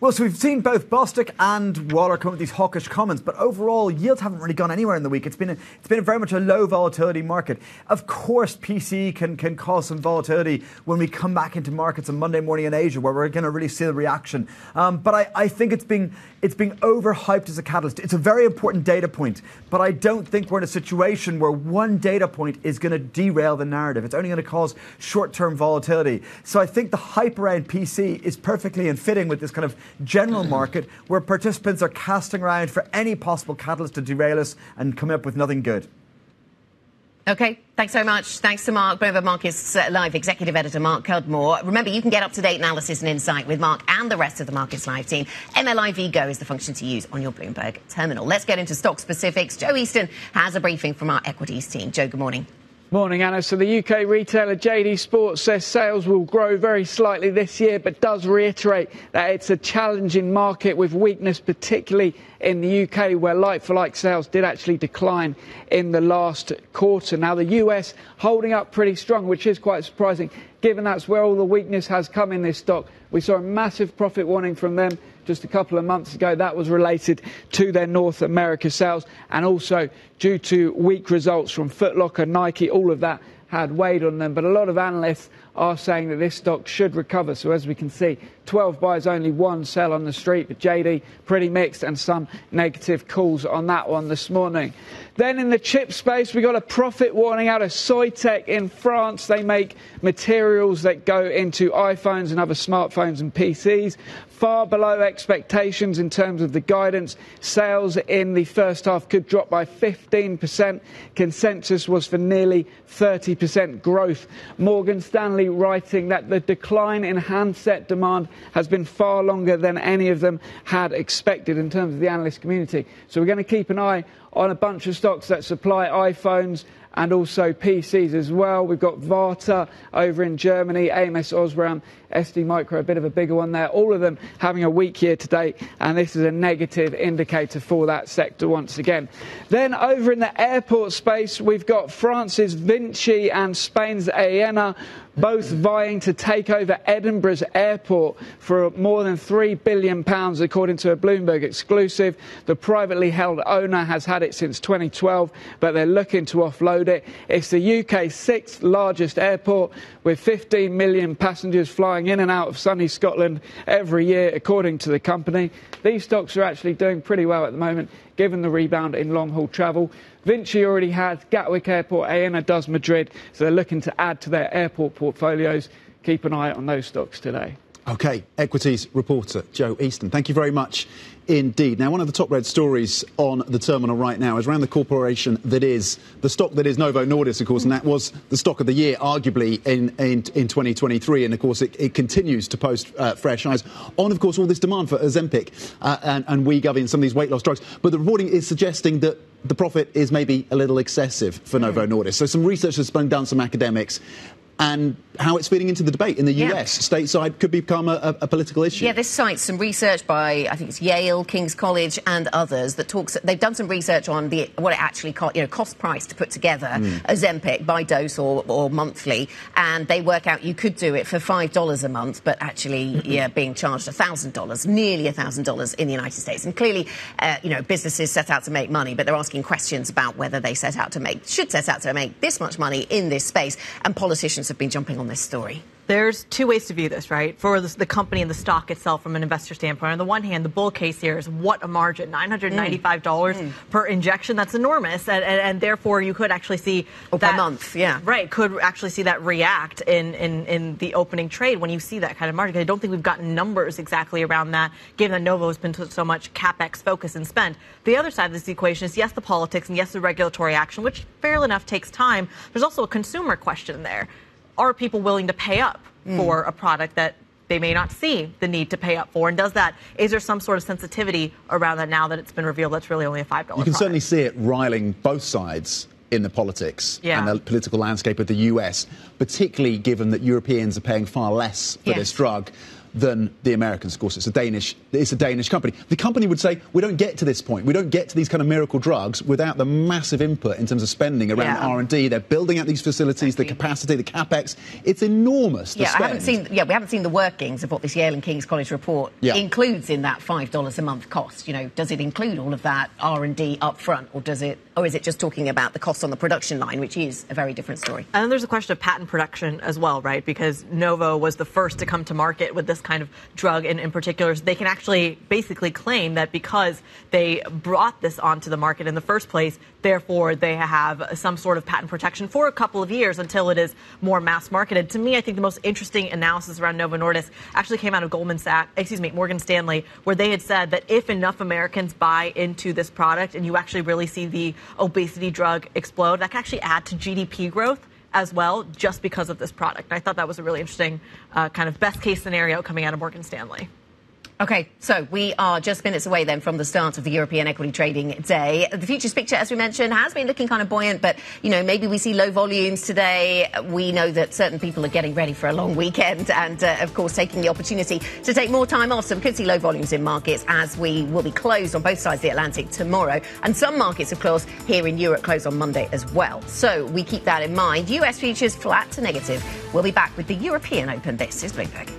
Speaker 8: Well, so we've seen both Bostic and Waller come up with these hawkish comments, but overall yields haven't really gone anywhere in the week. It's been a, it's been very much a low volatility market. Of course, PC can can cause some volatility when we come back into markets on Monday morning in Asia, where we're going to really see the reaction. Um, but I, I think it's being it's being overhyped as a catalyst. It's a very important data point, but I don't think we're in a situation where one data point is going to derail the narrative. It's only going to cause short term volatility. So I think the hype around PC is perfectly in fitting with this kind of general market where participants are casting around for any possible catalyst to derail us and come up with nothing good.
Speaker 1: Okay, thanks so much. Thanks to Mark, Bloomberg Markets uh, Live Executive Editor Mark Cudmore. Remember, you can get up to date analysis and insight with Mark and the rest of the Markets Live team. MLIV Go is the function to use on your Bloomberg terminal. Let's get into stock specifics. Joe Easton has a briefing from our equities team. Joe, good morning.
Speaker 9: Morning, Anna. So the UK retailer JD Sports says sales will grow very slightly this year, but does reiterate that it's a challenging market with weakness, particularly in the UK, where like for like sales did actually decline in the last quarter. Now, the US holding up pretty strong, which is quite surprising, given that's where all the weakness has come in this stock. We saw a massive profit warning from them just a couple of months ago. That was related to their North America sales and also due to weak results from Footlocker, Nike, all of that had weighed on them. But a lot of analysts are saying that this stock should recover. So as we can see, 12 buys, only one sell on the street. But JD, pretty mixed and some negative calls on that one this morning. Then in the chip space, we got a profit warning out of Soitec in France. They make materials that go into iPhones and other smartphones and PCs far below expectations in terms of the guidance. Sales in the first half could drop by 15%. Consensus was for nearly 30% growth. Morgan Stanley writing that the decline in handset demand has been far longer than any of them had expected in terms of the analyst community. So we're going to keep an eye on a bunch of stocks that supply iPhones and also PCs as well. We've got Varta over in Germany, ams Osram, ST Micro, a bit of a bigger one there. All of them having a weak year to date, and this is a negative indicator for that sector once again. Then over in the airport space, we've got France's Vinci and Spain's Aena both vying to take over Edinburgh's airport for more than £3 billion, according to a Bloomberg exclusive. The privately held owner has had it since 2012, but they're looking to offload it. It's the UK's sixth largest airport, with 15 million passengers flying in and out of sunny Scotland every year, according to the company. These stocks are actually doing pretty well at the moment, given the rebound in long haul travel. Vinci already has Gatwick Airport, Aena does Madrid, so they're looking to add to their airport portfolios. Keep an eye on those stocks today.
Speaker 4: Okay, equities reporter Joe Easton, thank you very much indeed. Now, one of the top red stories on the terminal right now is around the corporation that is the stock that is Novo Nordisk, of course, and that was the stock of the year, arguably, in, in, in 2023. And of course, it, it continues to post uh, fresh highs on, of course, all this demand for Ozempic uh, and, and Wegovy and some of these weight loss drugs. But the reporting is suggesting that the profit is maybe a little excessive for Novo Nordisk. So some research has been done, some academics, and how it's feeding into the debate in the
Speaker 1: Yeah.
Speaker 4: US. Stateside could become a, a, political issue.
Speaker 1: Yeah, this cites some research by I think it's Yale, King's College, and others that talks. They've done some research on the what it actually cost, you know, cost price to put together a Ozempic by dose or, or monthly, and they work out you could do it for five dollars a month, but actually yeah, being charged thousand dollars, nearly thousand dollars in the United States. And clearly, uh, you know, businesses set out to make money, but they're asking questions about whether they set out to make should set out to make this much money in this space, and politicians have been jumping on this story.
Speaker 2: There's two ways to view this, right? For the, the company and the stock itself from an investor standpoint. On the one hand, the bull case here is what a margin $995 mm. per injection. That's enormous. And, and, and therefore, you could actually see
Speaker 1: per
Speaker 2: that,
Speaker 1: month, yeah.
Speaker 2: Right. Could actually see that react in, in, in the opening trade when you see that kind of margin. I don't think we've gotten numbers exactly around that, given that Novo has been so much capex focus and spend. The other side of this equation is yes, the politics and yes, the regulatory action, which fair enough takes time. There's also a consumer question there. Are people willing to pay up hmm. for a product that they may not see the need to pay up for? And does that, is there some sort of sensitivity around that now that it's been revealed that's really only a $5
Speaker 4: You can
Speaker 2: product?
Speaker 4: certainly see it riling both sides in the politics
Speaker 2: Yeah.
Speaker 4: and the political landscape of the US, particularly given that Europeans are paying far less for
Speaker 1: Yes.
Speaker 4: this drug than the Americans. Of course, it's a Danish. It's a Danish company. The company would say, "We don't get to this point. We don't get to these kind of miracle drugs without the massive input in terms of spending around
Speaker 1: Yeah.
Speaker 4: R and D. They're building out these facilities, the capacity, the capex. It's enormous. the
Speaker 1: Yeah, I haven't seen. Yeah, we haven't seen the workings of what this Yale and King's College report
Speaker 4: Yeah.
Speaker 1: includes in that five dollars a month cost. You know, does it include all of that R and D up front, or does it, or is it just talking about the cost on the production line, which is a very different story?
Speaker 2: And then there's a question of patent production as well, right? Because Novo was the first to come to market with this kind of drug in, in particular. They can actually basically claim that because they brought this onto the market in the first place, therefore they have some sort of patent protection for a couple of years until it is more mass marketed. To me, I think the most interesting analysis around Novo Nordisk actually came out of Goldman Sachs, excuse me, Morgan Stanley, where they had said that if enough Americans buy into this product and you actually really see the obesity drug explode, that can actually add to GDP growth as well, just because of this product. I thought that was a really interesting uh, kind of best case scenario coming out of Morgan Stanley.
Speaker 1: Okay, so we are just minutes away then from the start of the European equity trading day. The futures picture, as we mentioned, has been looking kind of buoyant, but you know maybe we see low volumes today. We know that certain people are getting ready for a long weekend, and uh, of course taking the opportunity to take more time off. So we could see low volumes in markets as we will be closed on both sides of the Atlantic tomorrow, and some markets, of course, here in Europe close on Monday as well. So we keep that in mind. U.S. futures flat to negative. We'll be back with the European Open. This is Bloomberg.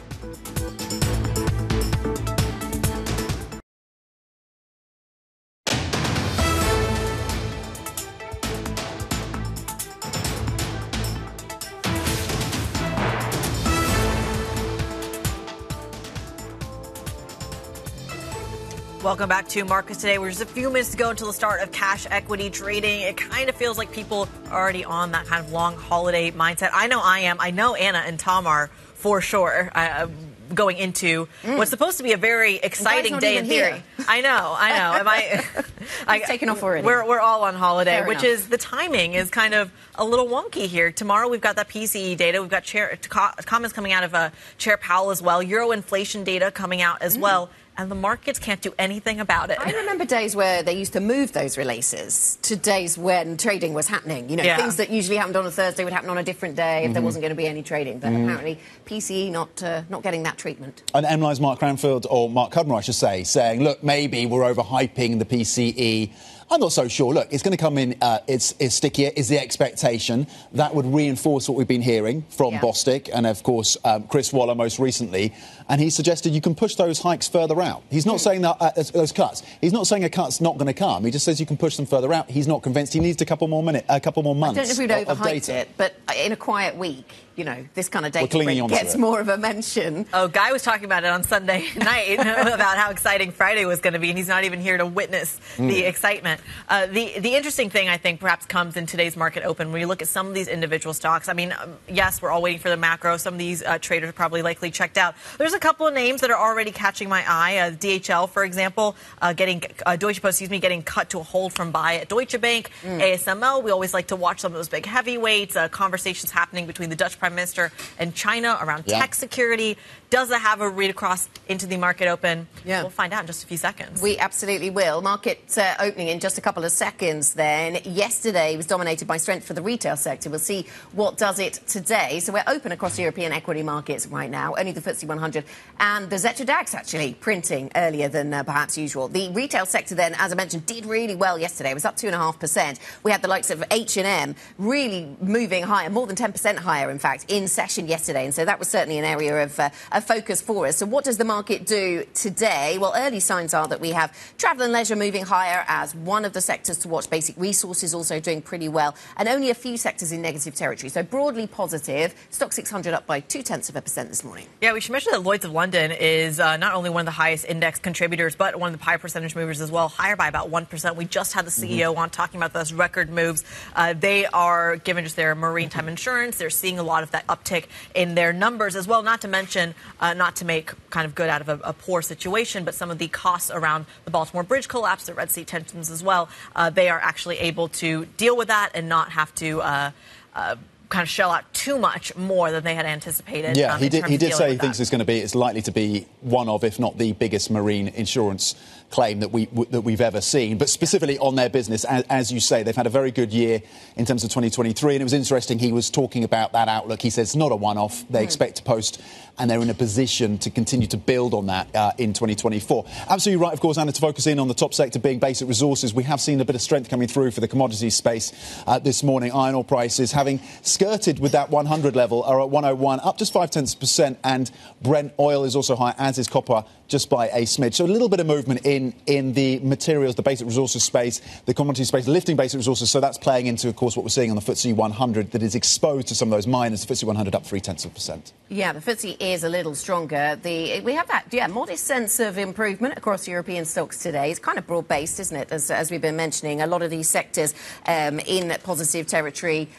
Speaker 2: Welcome back to Markets Today. We're just a few minutes to go until the start of cash equity trading. It kind of feels like people are already on that kind of long holiday mindset. I know I am. I know Anna and Tom are for sure. Uh, going into what's supposed to be a very exciting day in theory.
Speaker 1: here.
Speaker 2: I know, I know. Am I? I
Speaker 1: taken off already.
Speaker 2: We're, we're all on holiday,
Speaker 1: Fair
Speaker 2: which
Speaker 1: enough.
Speaker 2: is the timing is kind of a little wonky here. Tomorrow we've got that PCE data. We've got chair, comments coming out of uh, Chair Powell as well. Euro inflation data coming out as well, and the markets can't do anything about it.
Speaker 1: I remember days where they used to move those releases to days when trading was happening. You know,
Speaker 2: Yeah.
Speaker 1: things that usually happened on a Thursday would happen on a different day if there wasn't going to be any trading. But apparently, PCE not uh, not getting that treatment.
Speaker 4: And MLIV's Mark Cranfield, or Mark Cudmore, I should say, saying, look, maybe we're overhyping the PCE. I'm not so sure. Look, it's going to come in, uh, it's, it's stickier, is the expectation. That would reinforce what we've been hearing from
Speaker 1: Yeah.
Speaker 4: Bostic and, of course, um, Chris Waller most recently. And he suggested you can push those hikes further out. He's not saying that uh, those- those cuts. He's not saying a cut's not going to come. He just says you can push them further out. He's not convinced. He needs a couple more minute, a couple more months.
Speaker 1: I don't know if we'd
Speaker 4: of, of
Speaker 1: overhyped
Speaker 4: data.
Speaker 1: it, but in a quiet week, you know, this kind of data break gets more of a mention.
Speaker 2: Oh, Guy was talking about it on Sunday night about how exciting Friday was going to be, and he's not even here to witness the excitement. Uh, the the interesting thing, I think, perhaps comes in today's market open when you look at some of these individual stocks. I mean, um, yes, we're all waiting for the macro. Some of these uh, traders are probably likely checked out. There's a couple of names that are already catching my eye. Uh, DHL, for example, uh, getting uh, Deutsche Post, excuse me, getting cut to a hold from buy at Deutsche Bank. ASML, we always like to watch some of those big heavyweights. Uh, conversations happening between the Dutch Prime Minister and China around
Speaker 4: Yeah.
Speaker 2: tech security. Does it have a read across into the market open?
Speaker 1: Yeah.
Speaker 2: We'll find out in just a few seconds.
Speaker 1: We absolutely will. Market uh, opening in just a couple of seconds then. Yesterday was dominated by strength for the retail sector. We'll see what does it today. So we're open across European equity markets right now. Only the FTSE 100 and the Xetra DAX actually printing earlier than uh, perhaps usual. The retail sector then, as I mentioned, did really well yesterday. It was up 2.5%. We had the likes of H&M really moving higher, more than 10% higher, in fact, in session yesterday. And so that was certainly an area of, uh, of focus for us. So what does the market do today? Well, early signs are that we have travel and leisure moving higher as one of the sectors to watch. Basic resources also doing pretty well. And only a few sectors in negative territory. So broadly positive. Stoxx 600 up by two tenths of a percent this morning.
Speaker 2: Yeah, we should mention that Lloyd's of London is uh, not only one of the highest index contributors, but one of the high percentage movers as well, higher by about 1%. We just had the CEO mm-hmm. on talking about those record moves. Uh, they are, given just their maritime insurance, they're seeing a lot of that uptick in their numbers as well, not to mention, uh, not to make kind of good out of a, a, poor situation, but some of the costs around the Baltimore Bridge collapse, the Red Sea tensions as well, uh, they are actually able to deal with that and not have to uh, uh, kind of shell out too much more than they had anticipated.
Speaker 4: Yeah, um, he did. He did say he thinks it's going to be. It's likely to be one of, if not the biggest marine insurance claim that we that we've ever seen. But specifically on their business, as, as, you say, they've had a very good year in terms of 2023, and it was interesting. He was talking about that outlook. He says it's not a one-off. They mm. expect to post, and they're in a position to continue to build on that uh, in 2024. Absolutely right, of course, Anna. To focus in on the top sector being basic resources, we have seen a bit of strength coming through for the commodities space uh, this morning. Iron ore prices having skirted with that 100 level are at 101, up just five tenths percent, and Brent oil is also high, as is copper just by a smidge. So a little bit of movement in, in the materials, the basic resources space, the commodity space, lifting basic resources. So that's playing into, of course, what we're seeing on the FTSE 100 that is exposed to some of those miners. The FTSE 100 up three tenths of a percent.
Speaker 1: Yeah, the FTSE is a little stronger. The, we have that, yeah, modest sense of improvement across European stocks today. It's kind of broad based, isn't it? As, as we've been mentioning, a lot of these sectors um, in positive territory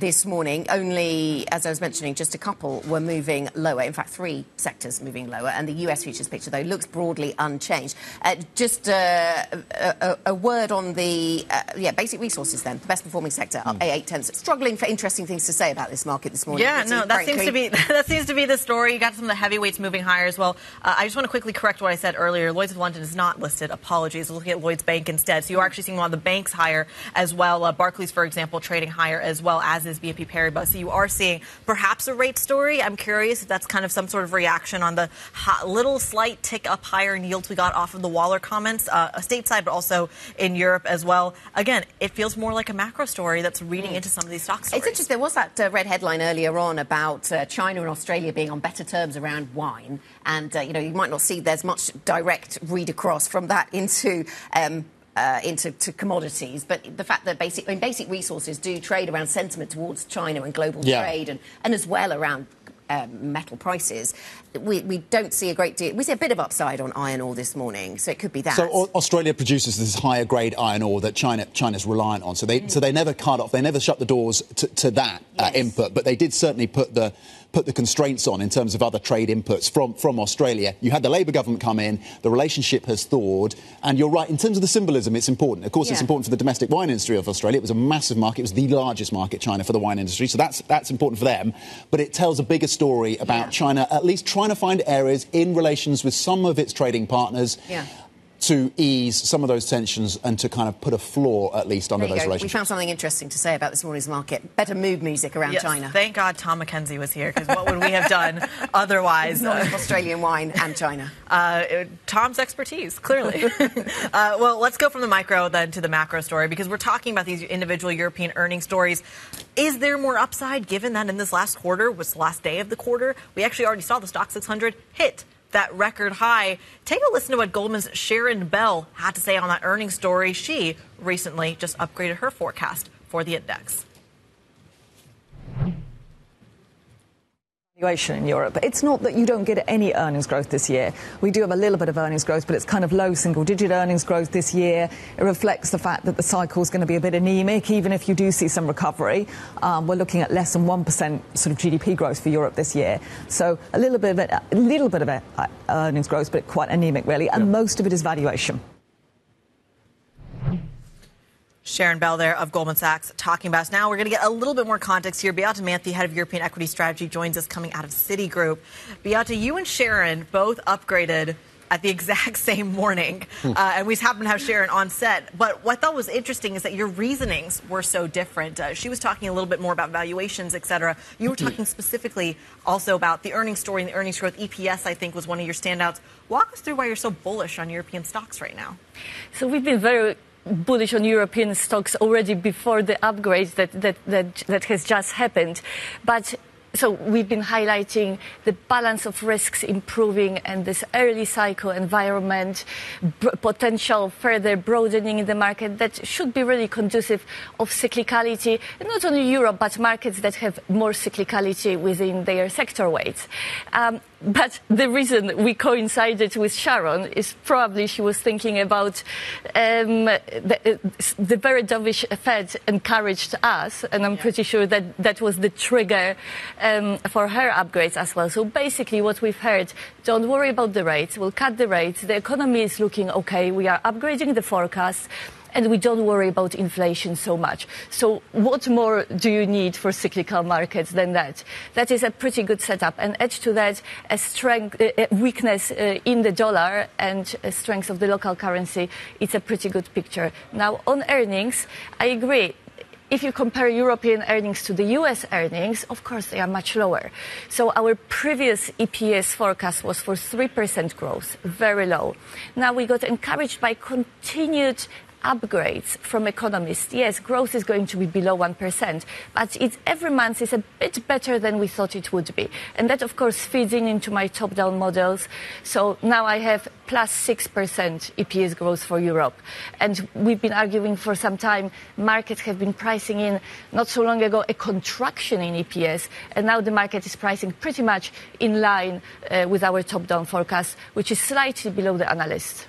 Speaker 1: this morning. Only, as I was mentioning, just a couple were moving lower. In fact, three sectors moving lower. And the US futures picture, though, looks broadly unchanged. Uh, just uh, a, a, word on the uh, yeah basic resources then. The best performing sector, up mm. eight tenths. Struggling for interesting things to say about this market this morning.
Speaker 2: Yeah, no, that seems to be that seems to be the story. You got some of the heavyweights moving higher as well. Uh, I just want to quickly correct what I said earlier. Lloyd's of London is not listed. Apologies. Looking at Lloyd's Bank instead. So you are actually seeing a lot of the banks higher as well. Uh, Barclays, for example, trading higher as well as is BNP Paribas. So you are seeing perhaps a rate story. I'm curious if that's kind of some sort of reaction on the little slight tick up higher in yields we got off of the Waller comments, uh, stateside, but also in Europe as well. Again, it feels more like a macro story that's reading mm. into some of these stock stories.
Speaker 1: It's interesting. There was that uh, red headline earlier on about uh, China and Australia being on better terms around wine, and uh, you know you might not see there's much direct read across from that into. Um, uh, into commodities, but the fact that basic, I mean, basic resources do trade around sentiment towards China and global yeah. trade, and, and as well around um, metal prices, we, we don't see a great deal. We see a bit of upside on iron ore this morning, so it could be that.
Speaker 4: So Australia produces this higher grade iron ore that China China's reliant on. So they mm. so they never cut off, they never shut the doors to, to that uh, yes. uh, input, but they did certainly put the put the constraints on in terms of other trade inputs from, from Australia. You had the Labour government come in, the relationship has thawed, and you're right, in terms of the symbolism, it's important. Of course, yeah. it's important for the domestic wine industry of Australia. It was a massive market, it was the largest market, China, for the wine industry, so that's, that's important for them. But it tells a bigger story about yeah. China at least trying to find areas in relations with some of its trading partners. Yeah to ease some of those tensions and to kind of put a floor, at least, under those go. relationships.
Speaker 1: We found something interesting to say about this morning's market. Better mood music around
Speaker 2: yes,
Speaker 1: China.
Speaker 2: Thank God Tom Mackenzie was here, because what would we have done otherwise?
Speaker 1: Not uh, Australian wine and China.
Speaker 2: Uh, Tom's expertise, clearly. uh, well, let's go from the micro then to the macro story, because we're talking about these individual European earnings stories. Is there more upside, given that in this last quarter, was the last day of the quarter, we actually already saw the Stoxx 600 hit that record high. Take a listen to what Goldman's Sharon Bell had to say on that earnings story. She recently just upgraded her forecast for the index.
Speaker 10: In Europe. But it's not that you don't get any earnings growth this year. We do have a little bit of earnings growth, but it's kind of low single digit earnings growth this year. It reflects the fact that the cycle is going to be a bit anemic, even if you do see some recovery. Um, we're looking at less than 1% sort of GDP growth for Europe this year. So a little bit of a, a little bit of a, uh, earnings growth, but quite anemic really, and yeah. most of it is valuation.
Speaker 2: Sharon Bell there of Goldman Sachs talking about us. Now we're going to get a little bit more context here. Beata Manthey, head of European Equity Strategy, joins us coming out of Citigroup. Beata, you and Sharon both upgraded at the exact same morning, uh, and we happened to have Sharon on set. But what I thought was interesting is that your reasonings were so different. Uh, she was talking a little bit more about valuations, et cetera. You were talking specifically also about the earnings story and the earnings growth. EPS, I think, was one of your standouts. Walk us through why you're so bullish on European stocks right now.
Speaker 11: So we've been very bullish on European stocks already before the upgrade that, that, that, that has just happened. But so we've been highlighting the balance of risks improving and this early cycle environment, potential further broadening in the market that should be really conducive of cyclicality, and not only Europe, but markets that have more cyclicality within their sector weights. Um, but the reason we coincided with Sharon is probably she was thinking about um, the, the, very dovish Fed encouraged us, and I'm yeah. pretty sure that that was the trigger um, for her upgrades as well. So basically, what we've heard: don't worry about the rates. We'll cut the rates. The economy is looking okay. We are upgrading the forecast and we don't worry about inflation so much. So what more do you need for cyclical markets than that? That is a pretty good setup. And add to that a strength, a weakness uh, in the dollar and a strength of the local currency. It's a pretty good picture. Now on earnings, I agree if you compare European earnings to the US earnings, of course, they are much lower. So our previous EPS forecast was for 3% growth, very low. Now we got encouraged by continued upgrades from economists. Yes, growth is going to be below 1%, but it's, every month is a bit better than we thought it would be. And that, of course, feeds in into my top-down models. So now I have plus 6% EPS growth for Europe. And we've been arguing for some time, markets have been pricing in not so long ago a contraction in EPS, and now the market is pricing pretty much in line uh, with our top-down forecast, which is slightly below the analysts.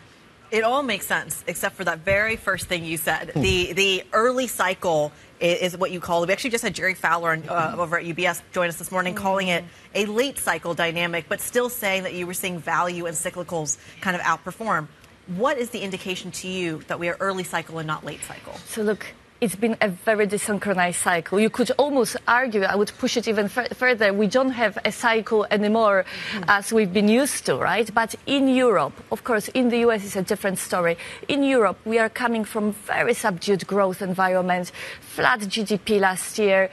Speaker 2: It all makes sense, except for that very first thing you said. Hmm. The the early cycle is, is, what you call it. We actually just had Gerry Fowler uh, over at UBS join us this morning, mm-hmm. calling it a late cycle dynamic, but still saying that you were seeing value and cyclicals kind of outperform. What is the indication to you that we are early cycle and not late cycle?
Speaker 11: So look, it's been a very desynchronized cycle. You could almost argue, I would push it even further, we don't have a cycle anymore mm-hmm. as we've been used to, right? But in Europe, of course, in the US it's a different story. In Europe, we are coming from very subdued growth environment, flat GDP last year.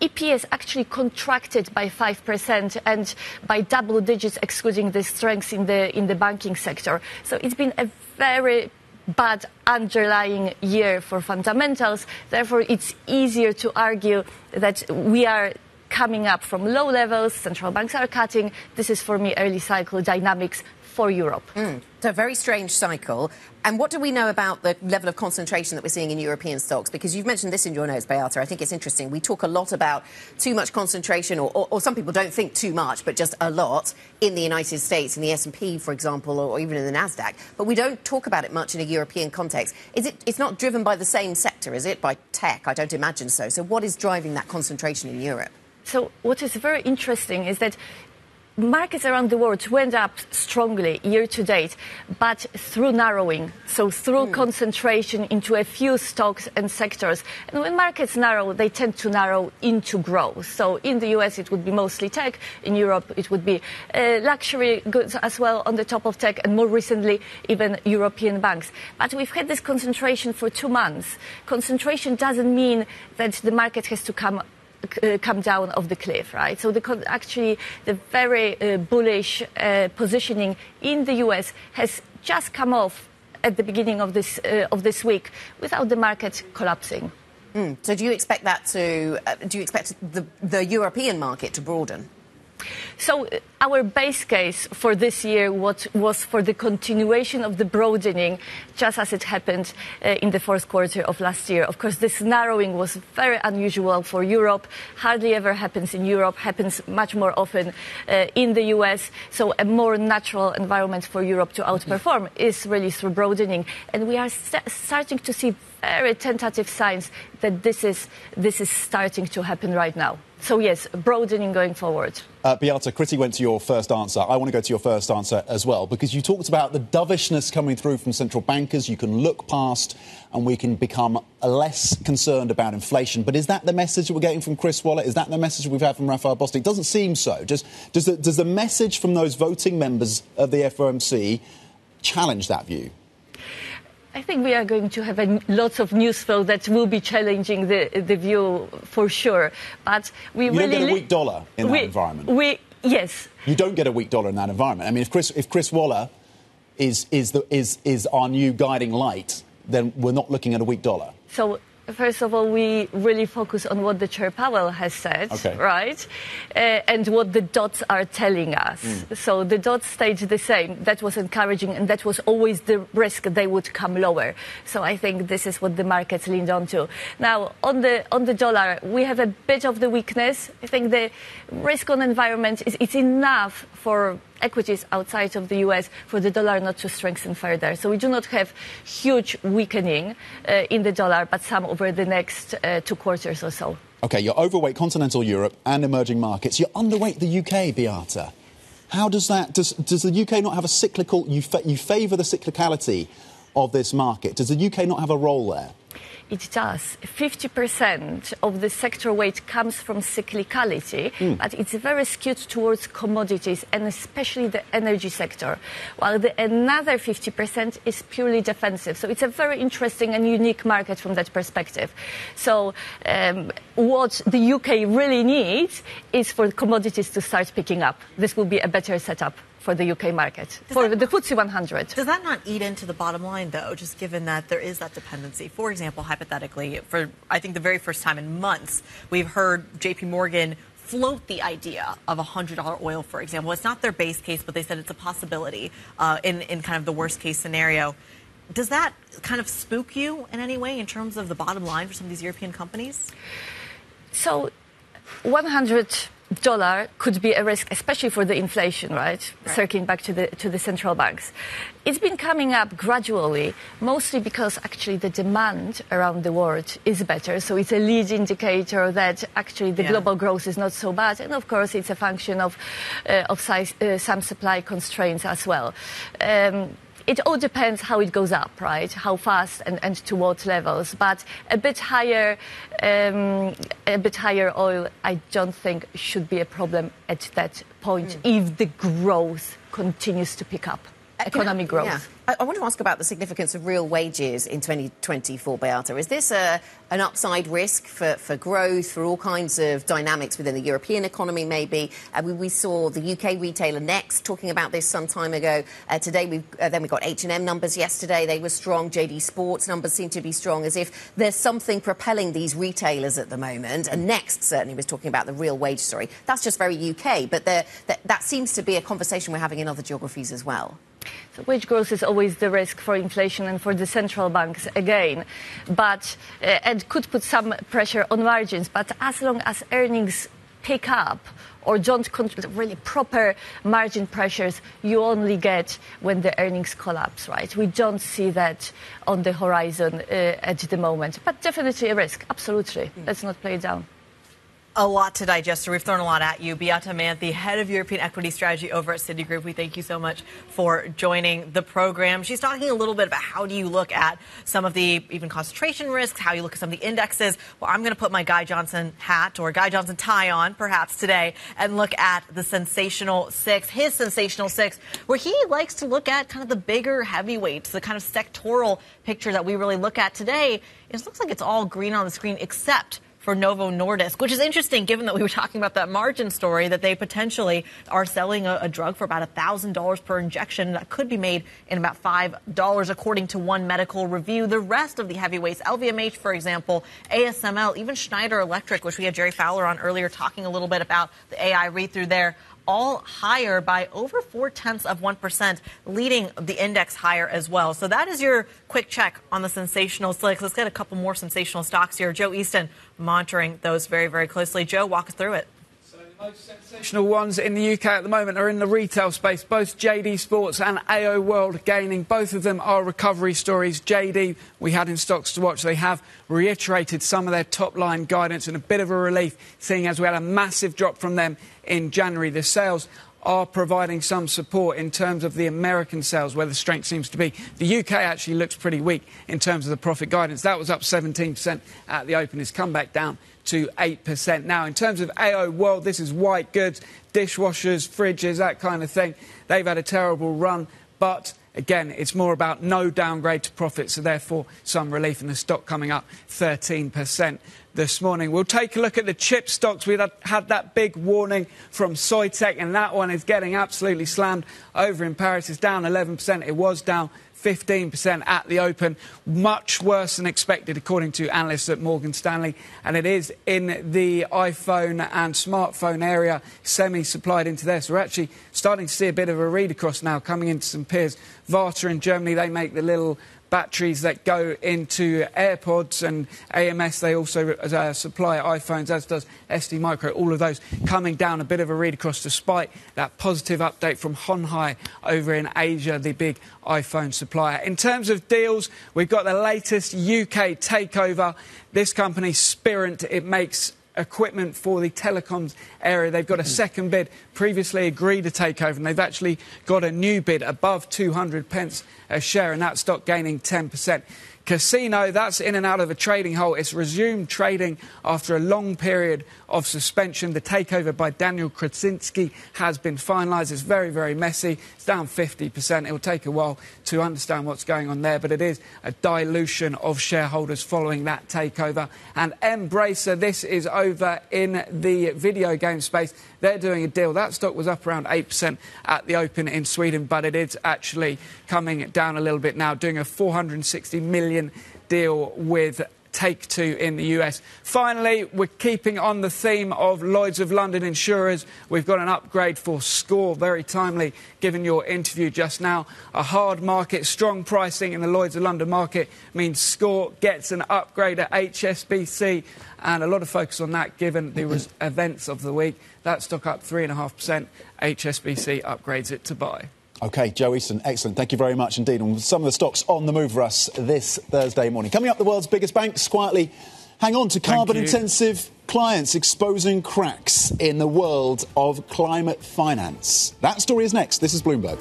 Speaker 11: EPS actually contracted by 5% and by double digits excluding the strengths in the in the banking sector. So it's been a very bad underlying year for fundamentals. Therefore, it's easier to argue that we are coming up from low levels, central banks are cutting. This is, for me, early cycle dynamics for Europe.
Speaker 1: Mm. So, a very strange cycle. And what do we know about the level of concentration that we're seeing in European stocks? Because you've mentioned this in your notes, Beata. I think it's interesting. We talk a lot about too much concentration, or, or, or some people don't think too much, but just a lot in the United States, in the S&P, for example, or even in the Nasdaq. But we don't talk about it much in a European context. Is it? It's not driven by the same sector, is it? By tech? I don't imagine so. So, what is driving that concentration in Europe?
Speaker 11: So, what is very interesting is that markets around the world went up strongly year to date, but through narrowing, so through mm. concentration into a few stocks and sectors. And when markets narrow, they tend to narrow into growth. So in the US, it would be mostly tech. In Europe, it would be uh, luxury goods as well on the top of tech, and more recently, even European banks. But we've had this concentration for two months. Concentration doesn't mean that the market has to come uh, come down off the cliff, right? So the, actually, the very uh, bullish uh, positioning in the U.S. has just come off at the beginning of this uh, of this week without the market collapsing.
Speaker 1: Mm. So do you expect that to? Uh, do you expect the, the European market to broaden?
Speaker 11: So uh, our base case for this year was, was, for the continuation of the broadening, just as it happened uh, in the fourth quarter of last year. Of course, this narrowing was very unusual for Europe. Hardly ever happens in Europe. Happens much more often uh, in the US. So a more natural environment for Europe to outperform is really through broadening, and we are st- starting to see very tentative signs that this is this is starting to happen right now. So, yes, broadening going forward.
Speaker 4: Uh, Beata, Kriti went to your first answer. I want to go to your first answer as well, because you talked about the dovishness coming through from central bankers. You can look past and we can become less concerned about inflation. But is that the message we're getting from Chris Waller? Is that the message we've had from Raphael Bostic? It doesn't seem so. Does, the, does the message from those voting members of the FOMC challenge that view?
Speaker 11: I think we are going to have a, lots of news flow that will be challenging the, the view for sure. But we
Speaker 4: you
Speaker 11: really
Speaker 4: don't get a weak dollar in
Speaker 11: we,
Speaker 4: that environment.
Speaker 11: We yes.
Speaker 4: You don't get a weak dollar in that environment. I mean, if Chris if Chris Waller is is the, is is our new guiding light, then we're not looking at a weak dollar.
Speaker 11: So First of all, we really focus on what the Chair Powell has said,
Speaker 4: okay.
Speaker 11: right? Uh, and what the dots are telling us. Mm. So the dots stayed the same. That was encouraging, and that was always the risk they would come lower. So I think this is what the markets leaned onto. Now, on the on the dollar, we have a bit of the weakness. I think the risk on environment is it's enough for equities outside of the US for the dollar not to strengthen further. So we do not have huge weakening uh, in the dollar, but some over the next uh, two quarters or so.
Speaker 4: Okay, you're overweight continental Europe and emerging markets. You're underweight the UK, Beata. How does that, does, does the UK not have a cyclical, you, fa- you favour the cyclicality of this market? Does the UK not have a role there?
Speaker 11: It does. 50% of the sector weight comes from cyclicality, mm. but it's very skewed towards commodities and especially the energy sector, while the another 50% is purely defensive. So it's a very interesting and unique market from that perspective. So um, what the UK really needs is for commodities to start picking up. This will be a better setup for the UK market, does for the FTSE 100.
Speaker 2: Does that not eat into the bottom line, though, just given that there is that dependency? For example, hypothetically, for I think the very first time in months, we've heard JP Morgan float the idea of $100 oil, for example. It's not their base case, but they said it's a possibility uh, in, in kind of the worst case scenario. Does that kind of spook you in any way in terms of the bottom line for some of these European companies?
Speaker 11: So, 100 dollar could be a risk, especially for the inflation, right? right? Circling back to the to the central banks, it's been coming up gradually, mostly because actually the demand around the world is better. So it's a lead indicator that actually the yeah. global growth is not so bad, and of course it's a function of uh, of size, uh, some supply constraints as well. Um, it all depends how it goes up, right? How fast and, and to what levels. But a bit higher, um, a bit higher oil, I don't think should be a problem at that point mm. if the growth continues to pick up, economic growth. Yeah.
Speaker 1: I, want to ask about the significance of real wages in 2024, Beata. Is this a, an upside risk for, for growth, for all kinds of dynamics within the European economy, maybe? Uh, we, we, saw the UK retailer Next talking about this some time ago. Uh, today, we uh, then we got H&M numbers yesterday. They were strong. JD Sports numbers seem to be strong, as if there's something propelling these retailers at the moment. And Next certainly was talking about the real wage story. That's just very UK, but there, that, that seems to be a conversation we're having in other geographies as well.
Speaker 11: So wage growth is always the risk for inflation and for the central banks again, but uh, and could put some pressure on margins. But as long as earnings pick up or don't really proper margin pressures you only get when the earnings collapse, right? We don't see that on the horizon uh, at the moment, but definitely a risk. Absolutely. Let's not play it down
Speaker 2: a lot to digest, so we've thrown a lot at you. Beata Manthey, head of European equity strategy over at Citigroup. We thank you so much for joining the program. She's talking a little bit about how do you look at some of the even concentration risks, how you look at some of the indexes. Well, I'm going to put my Guy Johnson hat or Guy Johnson tie on perhaps today and look at the sensational six, his sensational six, where he likes to look at kind of the bigger heavyweights, the kind of sectoral picture that we really look at today. It looks like it's all green on the screen except for Novo Nordisk, which is interesting given that we were talking about that margin story that they potentially are selling a, a drug for about $1,000 per injection that could be made in about $5 according to one medical review. The rest of the heavyweights, LVMH, for example, ASML, even Schneider Electric, which we had Gerry Fowler on earlier talking a little bit about the AI read through there, all higher by over four tenths of 1%, leading the index higher as well. So that is your quick check on the sensational slicks. Let's get a couple more sensational stocks here. Joe Easton monitoring those very, very closely. Joe, walk us through it.
Speaker 9: So the most sensational ones in the UK at the moment are in the retail space. Both JD Sports and AO World gaining. Both of them are recovery stories. JD, we had in stocks to watch. They have reiterated some of their top line guidance and a bit of a relief, seeing as we had a massive drop from them in January. The sales are providing some support in terms of the American sales, where the strength seems to be. The UK actually looks pretty weak in terms of the profit guidance. That was up 17% at the open. It's come back down to 8%. Now, in terms of AO World, this is white goods, dishwashers, fridges, that kind of thing. They've had a terrible run, but Again, it's more about no downgrade to profit, so therefore some relief in the stock coming up 13% this morning. We'll take a look at the chip stocks. We had that big warning from Soitec, and that one is getting absolutely slammed over in Paris. It's down 11%. It was down 15% at the open, much worse than expected, according to analysts at Morgan Stanley. And it is in the iPhone and smartphone area, semi supplied into there. So we're actually starting to see a bit of a read across now coming into some peers. Varta in Germany, they make the little batteries that go into AirPods and AMS. They also uh, supply iPhones, as does ST Micro. All of those coming down a bit of a read across, despite that positive update from Hon Hai over in Asia, the big iPhone supplier. In terms of deals, we've got the latest UK takeover. This company, Spirent, it makes equipment for the telecoms area. They've got a mm-hmm. second bid, previously agreed to take over, and they've actually got a new bid above 200 pence a share, and that stock gaining 10%. Casino, that's in and out of a trading hole. It's resumed trading after a long period of suspension. The takeover by Daniel Kretinsky has been finalised. It's very, very messy. It's down 50%. It will take a while to understand what's going on there, but it is a dilution of shareholders following that takeover. And Embracer, this is over in the video game space. They're doing a deal. That stock was up around 8% at the open in Sweden, but it is actually coming down a little bit now, doing a 460 million deal with Take Two in the US. Finally, we're keeping on the theme of Lloyd's of London insurers. We've got an upgrade for SCOR, very timely, given your interview just now. A hard market, strong pricing in the Lloyd's of London market means SCOR gets an upgrade at HSBC, and a lot of focus on that given the events of the week. That stock up 3.5%. HSBC upgrades it to buy.
Speaker 4: Okay, Joe Easton, excellent. Thank you very much indeed. And some of the stocks on the move for us this Thursday morning. Coming up, the world's biggest banks quietly hang on to carbon intensive clients exposing cracks in the world of climate finance. That story is next. This is Bloomberg.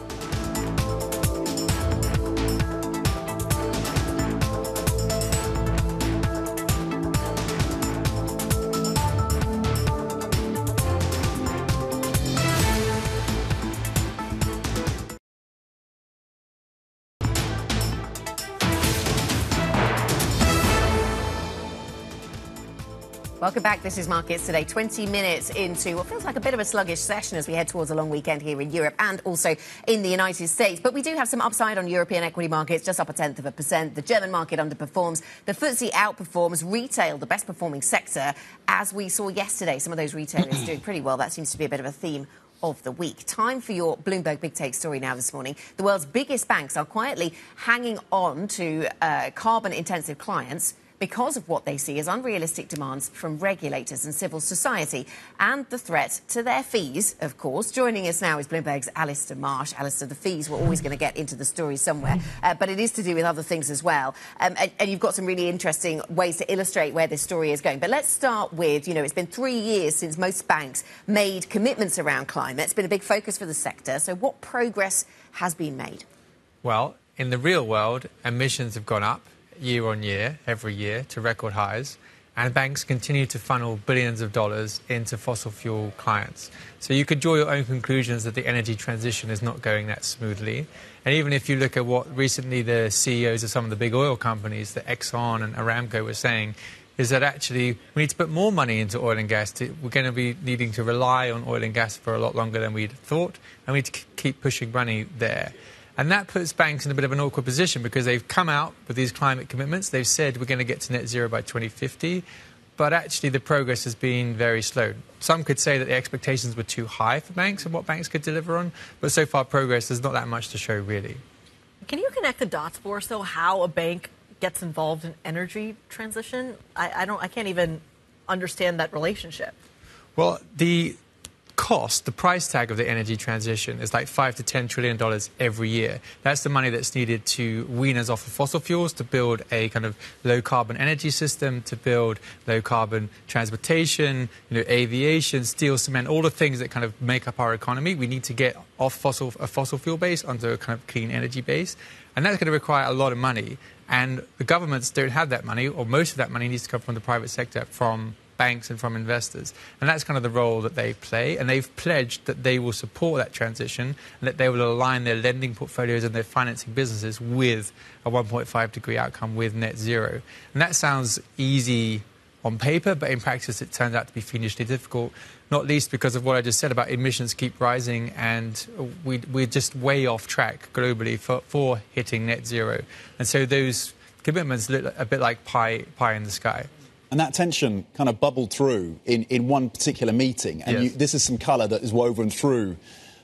Speaker 1: Welcome back. This is Markets Today. 20 minutes into what feels like a bit of a sluggish session as we head towards a long weekend here in Europe and also in the United States. But we do have some upside on European equity markets, just up a tenth of a percent. The German market underperforms. The FTSE outperforms. Retail, the best performing sector, as we saw yesterday. Some of those retailers doing pretty well. That seems to be a bit of a theme of the week. Time for your Bloomberg Big Take story now this morning. The world's biggest banks are quietly hanging on to uh, carbon intensive clients because of what they see as unrealistic demands from regulators and civil society and the threat to their fees, of course. Joining us now is Bloomberg's Alistair Marsh. Alistair, the fees, we're always going to get into the story somewhere, uh, but it is to do with other things as well. Um, and, and, you've got some really interesting ways to illustrate where this story is going. But let's start with, you know, it's been three years since most banks made commitments around climate. It's been a big focus for the sector. So what progress has been made?
Speaker 12: Well, in the real world, emissions have gone up year on year, every year, to record highs. And banks continue to funnel billions of dollars into fossil fuel clients. So you could draw your own conclusions that the energy transition is not going that smoothly. And even if you look at what recently the CEOs of some of the big oil companies, the Exxon and Aramco, were saying, is that actually we need to put more money into oil and gas. To, we're going to be needing to rely on oil and gas for a lot longer than we'd thought, and we need to keep pushing money there. And that puts banks in a bit of an awkward position because they've come out with these climate commitments. They've said we're going to get to net zero by 2050, but actually the progress has been very slow. Some could say that the expectations were too high for banks and what banks could deliver on, but so far progress there's not that much to show really.
Speaker 2: Can you connect the dots for us, though, how a bank gets involved in energy transition? I, I don't. I can't even understand that relationship.
Speaker 12: Well, the cost, the price tag of the energy transition is like five to ten trillion dollars every year. That's the money that's needed to wean us off of fossil fuels, to build a kind of low carbon energy system, to build low carbon transportation, you know, aviation, steel, cement, all the things that kind of make up our economy. We need to get off fossil a fossil fuel base onto a kind of clean energy base, and that's going to require a lot of money. And the governments don't have that money, or most of that money needs to come from the private sector, from banks and from investors. And that's kind of the role that they play. And they've pledged that they will support that transition and that they will align their lending portfolios and their financing businesses with a 1.5 degree outcome with net zero. And that sounds easy on paper, but in practice it turns out to be fiendishly difficult, not least because of what I just said about emissions keep rising and we, we're just way off track globally for, for hitting net zero. And so those commitments look a bit like pie, pie in the sky.
Speaker 4: And that tension kind of bubbled through in, in one particular meeting. And yes. you, this is some colour that is woven through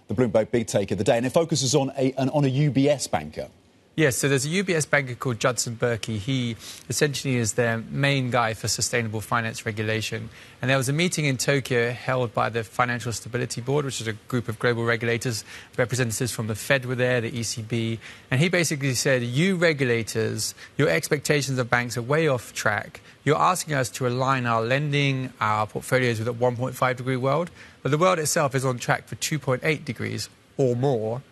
Speaker 4: the Bloomberg Big Take of the day. And it focuses on a, an, on a UBS banker.
Speaker 12: Yes, so there's a UBS banker called Judson Berkey. He essentially is their main guy for sustainable finance regulation. And there was a meeting in Tokyo held by the Financial Stability Board, which is a group of global regulators. Representatives from the Fed were there, the ECB. And he basically said, You regulators, your expectations of banks are way off track. You're asking us to align our lending, our portfolios with a 1.5 degree world. But the world itself is on track for 2.8 degrees or more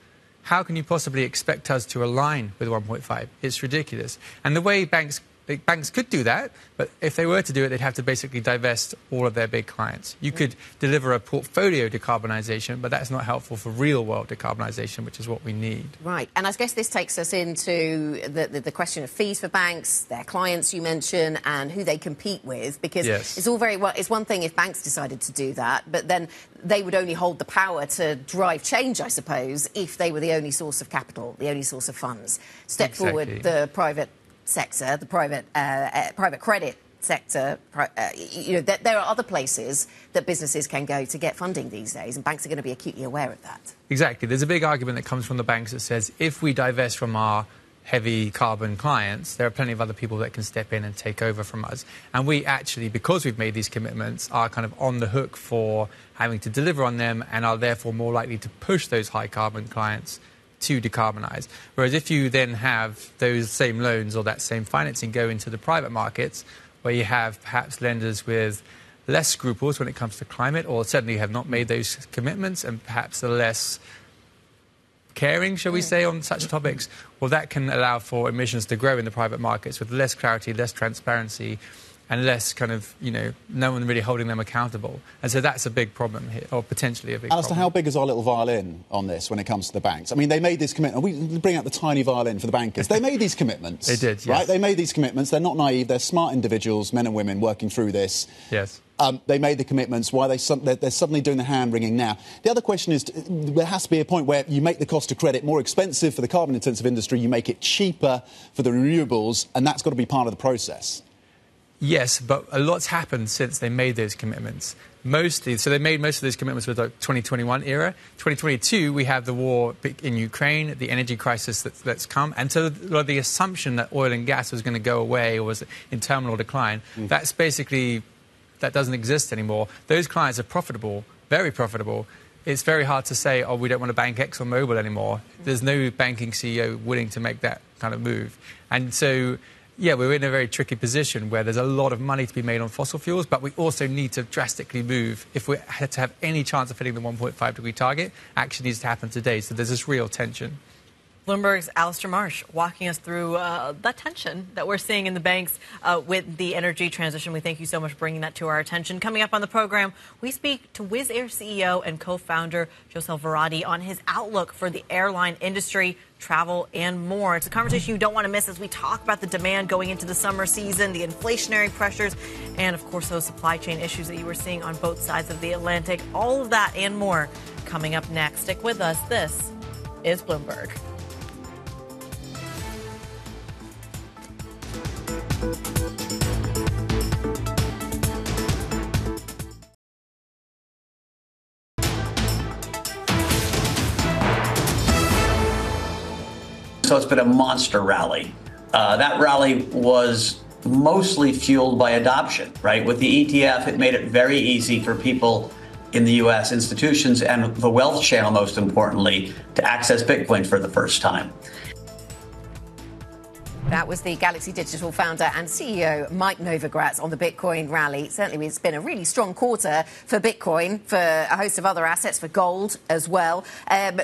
Speaker 12: how can you possibly expect us to align with 1.5? It's ridiculous. And the way banks banks could do that, but if they were to do it, they'd have to basically divest all of their big clients. You could deliver a portfolio decarbonisation, but that's not helpful for real world decarbonisation, which is what we need.
Speaker 1: Right. And I guess this takes us into the, the, the question of fees for banks, their clients you mentioned, and who they compete with, because yes. it's all very well, it's one thing if banks decided to do that, but then they would only hold the power to drive change, I suppose, if they were the only source of capital, the only source of funds. Step exactly. forward the private sector, the private uh, uh, private credit sector, uh, you know, there, there, are other places that businesses can go to get funding these days, and banks are going to be acutely aware of that.
Speaker 12: Exactly. There's a big argument that comes from the banks that says if we divest from our heavy carbon clients, there are plenty of other people that can step in and take over from us. And we actually, because we've made these commitments, are kind of on the hook for having to deliver on them and are therefore more likely to push those high carbon clients to decarbonise. Whereas if you then have those same loans or that same financing go into the private markets, where you have perhaps lenders with less scruples when it comes to climate, or certainly have not made those commitments, and perhaps are less caring, shall we mm. say, on such topics, well, that can allow for emissions to grow in the private markets with less clarity, less transparency, and less kind of, you know, no one really holding them accountable. And so that's a big problem here, or potentially a big
Speaker 4: Alistair,
Speaker 12: problem.
Speaker 4: how big is our little violin on this when it comes to the banks? I mean, they made this commitment. We bring out the tiny violin for the bankers. They made these commitments.
Speaker 12: they did, yes.
Speaker 4: Right? They made these commitments. They're not naive. They're smart individuals, men and women, working through this.
Speaker 12: Yes.
Speaker 4: Um, they made the commitments. Why they they're, they're, suddenly doing the hand wringing now? The other question is there has to be a point where you make the cost of credit more expensive for the carbon intensive industry, you make it cheaper for the renewables, and that's got to be part of the process.
Speaker 12: Yes, but a lot's happened since they made those commitments. Mostly, so they made most of those commitments with the 2021 era. 2022, we have the war in Ukraine, the energy crisis that's, that's come, and so the assumption that oil and gas was going to go away or was in terminal decline, mm. that's basically that doesn't exist anymore. Those clients are profitable, very profitable. It's very hard to say, oh, we don't want to bank ExxonMobil anymore. There's no banking CEO willing to make that kind of move, and so yeah, we're in a very tricky position where there's a lot of money to be made on fossil fuels, but we also need to drastically move. If we had to have any chance of hitting the 1.5 degree target, action needs to happen today. So there's this real tension.
Speaker 2: Bloomberg's Alistair Marsh walking us through uh, that tension that we're seeing in the banks uh, with the energy transition. We thank you so much for bringing that to our attention. Coming up on the program, we speak to Wizz Air CEO and co-founder József Váradi on his outlook for the airline industry, travel, and more. It's a conversation you don't want to miss as we talk about the demand going into the summer season, the inflationary pressures, and of course those supply chain issues that you were seeing on both sides of the Atlantic. All of that and more coming up next. Stick with us. This is Bloomberg.
Speaker 13: So it's been a monster rally. Uh, that rally was mostly fueled by adoption, right? With the ETF, it made it very easy for people in the US, institutions and the wealth channel, most importantly, to access Bitcoin for the first time.
Speaker 1: That was the Galaxy Digital founder and CEO Mike Novogratz on the Bitcoin rally. Certainly, it's been a really strong quarter for Bitcoin, for a host of other assets, for gold as well. Um,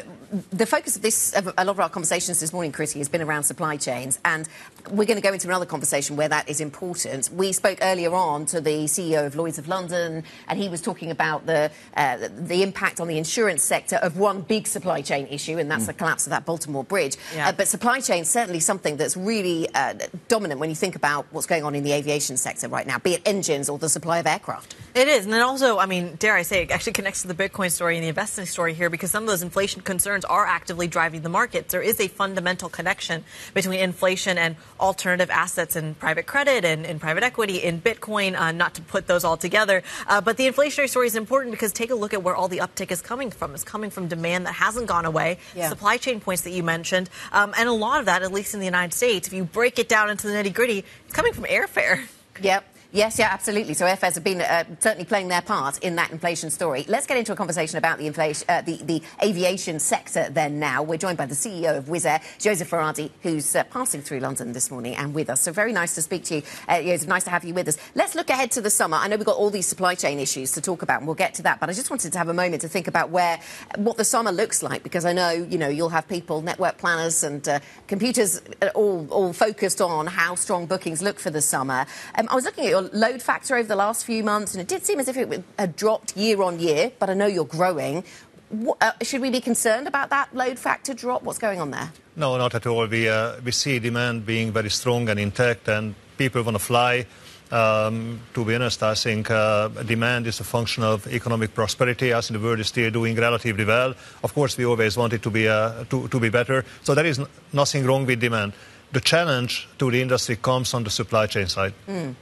Speaker 1: the focus of this, of a lot of our conversations this morning, Kriti, has been around supply chains, and we're going to go into another conversation where that is important. We spoke earlier on to the CEO of Lloyd's of London, and he was talking about the uh, the impact on the insurance sector of one big supply chain issue, and that's mm. the collapse of that Baltimore Bridge. Yeah. Uh, but supply chain is certainly something that's really uh, dominant when you think about what's going on in the aviation sector right now, be it engines or the supply of aircraft.
Speaker 2: It is, and then also, I mean, dare I say, it actually connects to the Bitcoin story and the investing story here because some of those inflation concerns are actively driving the market. There is a fundamental connection between inflation and alternative assets and private credit and, and private equity in Bitcoin, uh, not to put those all together. Uh, but the inflationary story is important because take a look at where all the uptick is coming from. It's coming from demand that hasn't gone away, yeah. supply chain points that you mentioned, um, and a lot of that, at least in the United States, if you break it down into the nitty gritty, it's coming from airfare.
Speaker 1: Yep. Yes, yeah, absolutely. So airfares have been uh, certainly playing their part in that inflation story. Let's get into a conversation about the inflation, uh, the, the aviation sector then now. We're joined by the CEO of Wizz Air, Joseph Varadi, who's uh, passing through London this morning and with us. So very nice to speak to you. Uh, it's nice to have you with us. Let's look ahead to the summer. I know we've got all these supply chain issues to talk about, and we'll get to that. But I just wanted to have a moment to think about where what the summer looks like, because I know you know you'll have people, network planners, and uh, computers uh, all all focused on how strong bookings look for the summer. Um, I was looking at your load factor over the last few months, and it did seem as if it had dropped year on year, but I know you're growing. What, uh, should we be concerned about that load factor drop? What's going on there?
Speaker 14: No, not at all. We, uh, we see demand being very strong and intact, and people want to fly. Um, to be honest, I think uh, demand is a function of economic prosperity. I think the world is still doing relatively well. Of course, we always want it to be, uh, to, to be better. So there is n- nothing wrong with demand. The challenge to the industry comes on the supply chain side. Mm.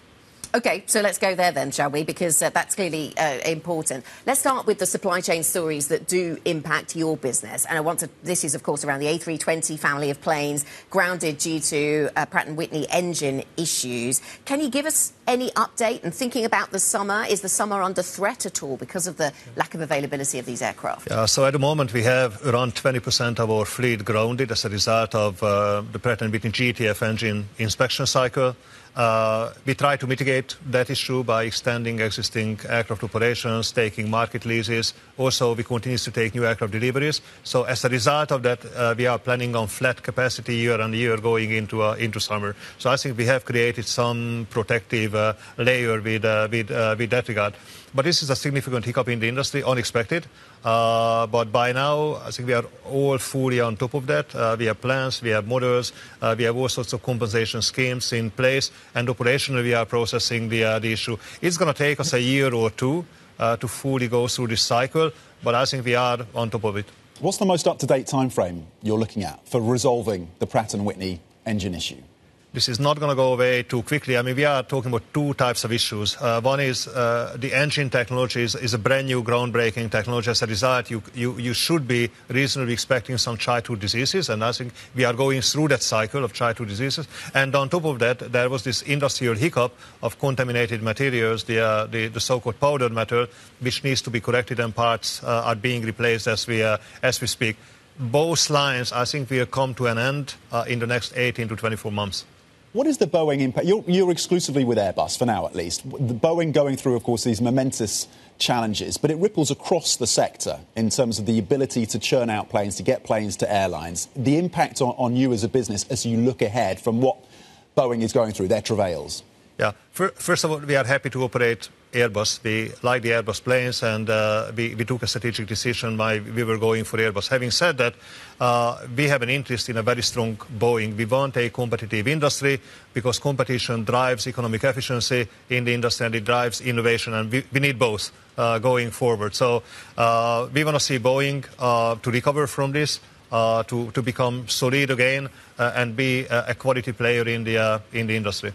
Speaker 1: Okay, so let's go there then, shall we? Because uh, that's clearly uh, important. Let's start with the supply chain stories that do impact your business. And I want to, this is, of course, around the A320 family of planes grounded due to uh, Pratt & Whitney engine issues. Can you give us any update? And thinking about the summer, is the summer under threat at all because of the lack of availability of these aircraft?
Speaker 14: Yeah, so at the moment we have around 20% of our fleet grounded as a result of uh, the Pratt & Whitney GTF engine inspection cycle. Uh, we try to mitigate that issue by extending existing aircraft operations, taking market leases. Also, we continue to take new aircraft deliveries. So as a result of that, uh, we are planning on flat capacity year on year going into uh, into summer. So I think we have created some protective layer with with with that regard. But this is a significant hiccup in the industry, unexpected. Uh, but by now, I think we are all fully on top of that. Uh, we have plans, we have models, uh, we have all sorts of compensation schemes in place, and operationally we are processing the, uh, the issue. It's going to take us a year or two uh, to fully go through this cycle, but I think we are on top of it.
Speaker 4: What's the most up-to-date time frame you're looking at for resolving the Pratt & Whitney engine issue?
Speaker 14: This is not going to go away too quickly. I mean, we are talking about two types of issues. Uh, one is uh, the engine technology is, is, a brand new, groundbreaking technology. As a result, you, you, you should be reasonably expecting some childhood diseases, and I think we are going through that cycle of childhood diseases. And on top of that, there was this industrial hiccup of contaminated materials, the, uh, the, the, so-called powdered metal, which needs to be corrected, and parts uh, are being replaced as we, uh, as we speak. Both lines, I think, will come to an end uh, in the next 18 to 24 months.
Speaker 4: What is the Boeing impact? You're, you're, exclusively with Airbus for now, at least. The Boeing going through, of course, these momentous challenges, but it ripples across the sector in terms of the ability to churn out planes, to get planes to airlines. The impact on, on you as a business as you look ahead from what Boeing is going through, their travails.
Speaker 14: Yeah, first of all, we are happy to operate Airbus. We like the Airbus planes, and uh, we, took a strategic decision why we were going for Airbus. Having said that, uh, we have an interest in a very strong Boeing. We want a competitive industry because competition drives economic efficiency in the industry and it drives innovation, and we, need both uh, going forward. So we want to see Boeing to recover from this. To become solid again and be a quality player in the industry.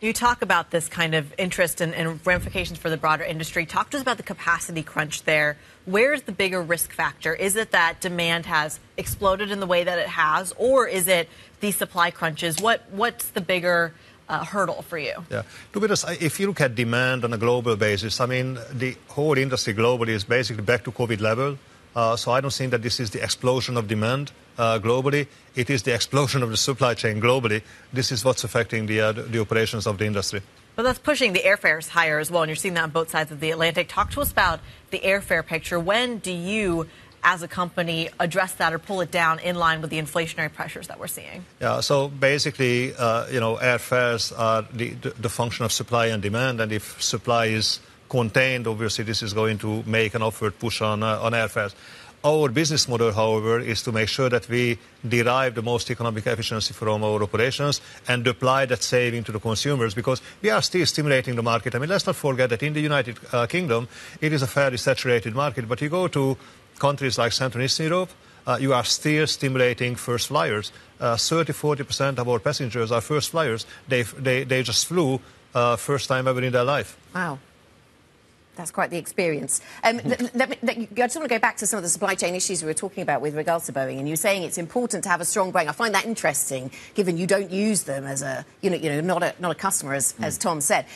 Speaker 2: You talk about this kind of interest and, and, ramifications for the broader industry. Talk to us about the capacity crunch there. Where's the bigger risk factor? Is it that demand has exploded in the way that it has, or is it the supply crunches? What What's the bigger uh, hurdle for you?
Speaker 14: Yeah, to if you look at demand on a global basis, I mean, the whole industry globally is basically back to COVID level. Uh, so I don't think that this is the explosion of demand. Uh, globally. It is the explosion of the supply chain globally. This is what's affecting the, uh, the operations of the industry.
Speaker 2: But that's pushing the airfares higher as well, and you're seeing that on both sides of the Atlantic. Talk to us about the airfare picture. When do you, as a company, address that or pull it down in line with the inflationary pressures that we're seeing?
Speaker 14: Yeah, so basically, uh, you know, airfares are the, the function of supply and demand, and if supply is contained, obviously this is going to make an upward push on, uh, on airfares. Our business model, however, is to make sure that we derive the most economic efficiency from our operations and apply that saving to the consumers because we are still stimulating the market. I mean, let's not forget that in the United uh, Kingdom, it is a fairly saturated market, but you go to countries like Central and Eastern Europe, uh, you are still stimulating first flyers. Uh, 30 40% of our passengers are first flyers. They, they, they just flew uh, first time ever in their life.
Speaker 1: Wow. That's quite the experience. Um, let, let me, let I just want to go back to some of the supply chain issues we were talking about with regards to Boeing, and you're saying it's important to have a strong Boeing. I find that interesting, given you don't use them as a, you know, you know, not a not a customer, as, mm. as Tom said.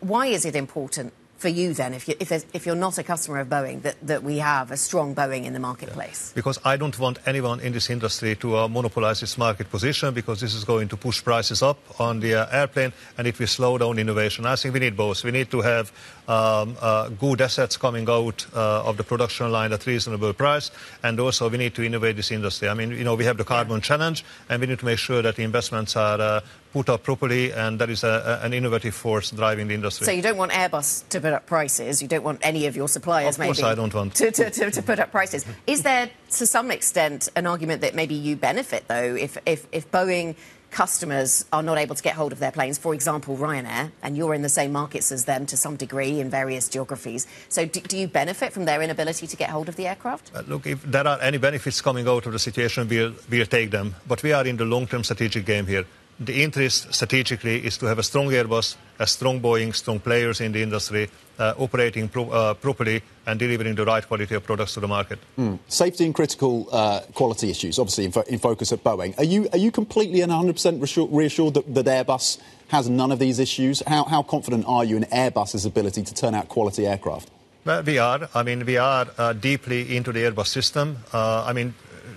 Speaker 1: Why is it important for you then, if, you, if, if, you're not a customer of Boeing, that, that we have a strong Boeing in the marketplace?
Speaker 14: Yeah. Because I don't want anyone in this industry to uh, monopolize its market position because this is going to push prices up on the uh, airplane and it will slow down innovation. I think we need both. We need to have um, uh, good assets coming out uh, of the production line at reasonable price and also we need to innovate this industry. I mean, you know, we have the carbon challenge and we need to make sure that the investments are uh, put up properly, and that is a, a, an innovative force driving the industry.
Speaker 1: So you don't want Airbus to put up prices. You don't want any of your suppliers,
Speaker 14: of course,
Speaker 1: maybe,
Speaker 14: I don't want
Speaker 1: to, to, to, to, put up prices. Is there, to some extent, an argument that maybe you benefit though if if, if Boeing customers are not able to get hold of their planes, for example, Ryanair, and you're in the same markets as them to some degree in various geographies. So, do, do you benefit from their inability to get hold of the aircraft?
Speaker 14: Uh, look, if there are any benefits coming out of the situation, we'll, we'll take them. But we are in the long term strategic game here the interest strategically is to have a strong Airbus, a strong Boeing, strong players in the industry uh, operating pro- uh, properly and delivering the right quality of products to the market.
Speaker 4: Mm. Safety and critical uh, quality issues, obviously in, fo- in, focus at Boeing. Are you, are you completely and 100% reassured that, that, Airbus has none of these issues? How, how confident are you in Airbus's ability to turn out quality aircraft?
Speaker 14: Well, we are. I mean, we are uh, deeply into the Airbus system. Uh, I mean,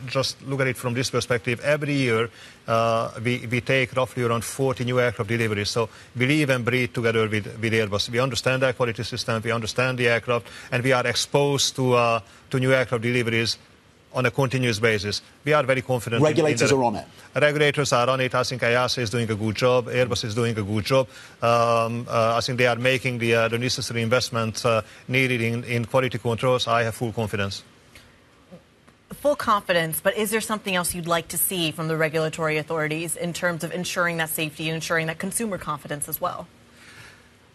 Speaker 14: just look at it from this perspective. Every year, uh, we, we take roughly around 40 new aircraft deliveries. So we live and breathe together with, with Airbus. We understand their quality system, we understand the aircraft, and we are exposed to, uh, to new aircraft deliveries on a continuous basis. We are very confident.
Speaker 4: Regulators are on it.
Speaker 14: Regulators are on it. I think EASA is doing a good job. Airbus is doing a good job. Um, uh, I think they are making the, uh, the necessary investment uh, needed in, in quality controls. I have full confidence
Speaker 2: full confidence, but is there something else you'd like to see from the regulatory authorities in terms of ensuring that safety and ensuring that consumer confidence as well?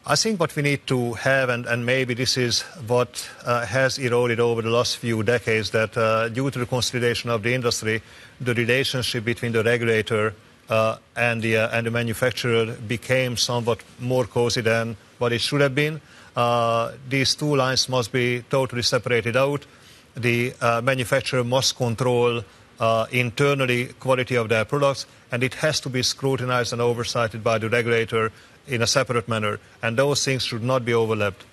Speaker 14: I think what we need to have, and, and maybe this is what uh, has eroded over the last few decades, that uh, due to the consolidation of the industry, the relationship between the regulator uh, and, the, uh, and the manufacturer became somewhat more cozy than what it should have been. Uh, these two lines must be totally separated out the uh, manufacturer must control uh, internally quality of their products, and it has to be scrutinized and oversighted by the regulator in a separate manner. And those things should not be overlapped.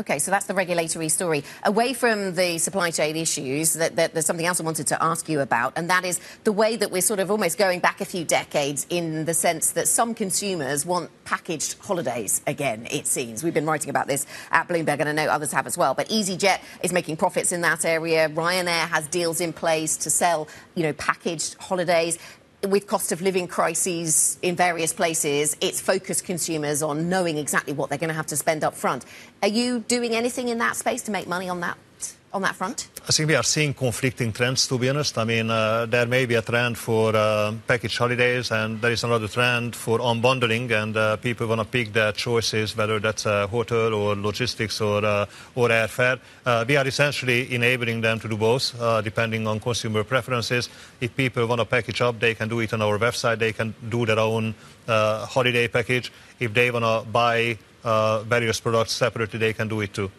Speaker 1: Okay, so that's the regulatory story. Away from the supply chain issues, that, that, there's something else I wanted to ask you about, and that is the way that we're sort of almost going back a few decades in the sense that some consumers want packaged holidays again, it seems. We've been writing about this at Bloomberg, and I know others have as well. But EasyJet is making profits in that area. Ryanair has deals in place to sell, you know, packaged holidays with cost of living crises in various places, it's focused consumers on knowing exactly what they're going to have to spend up front. Are you doing anything in that space to make money on that? On that front?
Speaker 14: I think we are seeing conflicting trends, to be honest. I mean, uh, there may be a trend for uh, package holidays, and there is another trend for unbundling, and uh, people want to pick their choices, whether that's a hotel or logistics or, uh, or airfare. Uh, we are essentially enabling them to do both, uh, depending on consumer preferences. If people want to package up, they can do it on our website. They can do their own holiday package. If they want to buy various products separately, they can do it too.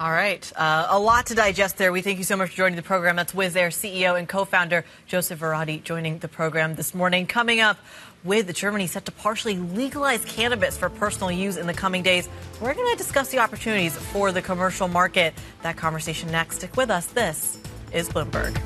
Speaker 2: All right. Uh, a lot to digest there. We thank you so much for joining the program. That's Wizz Air CEO and co-founder Joseph Varadi joining the program this morning. Coming up with the Germany set to partially legalize cannabis for personal use in the coming days. We're going to discuss the opportunities for the commercial market. That conversation next. Stick with us. This is Bloomberg.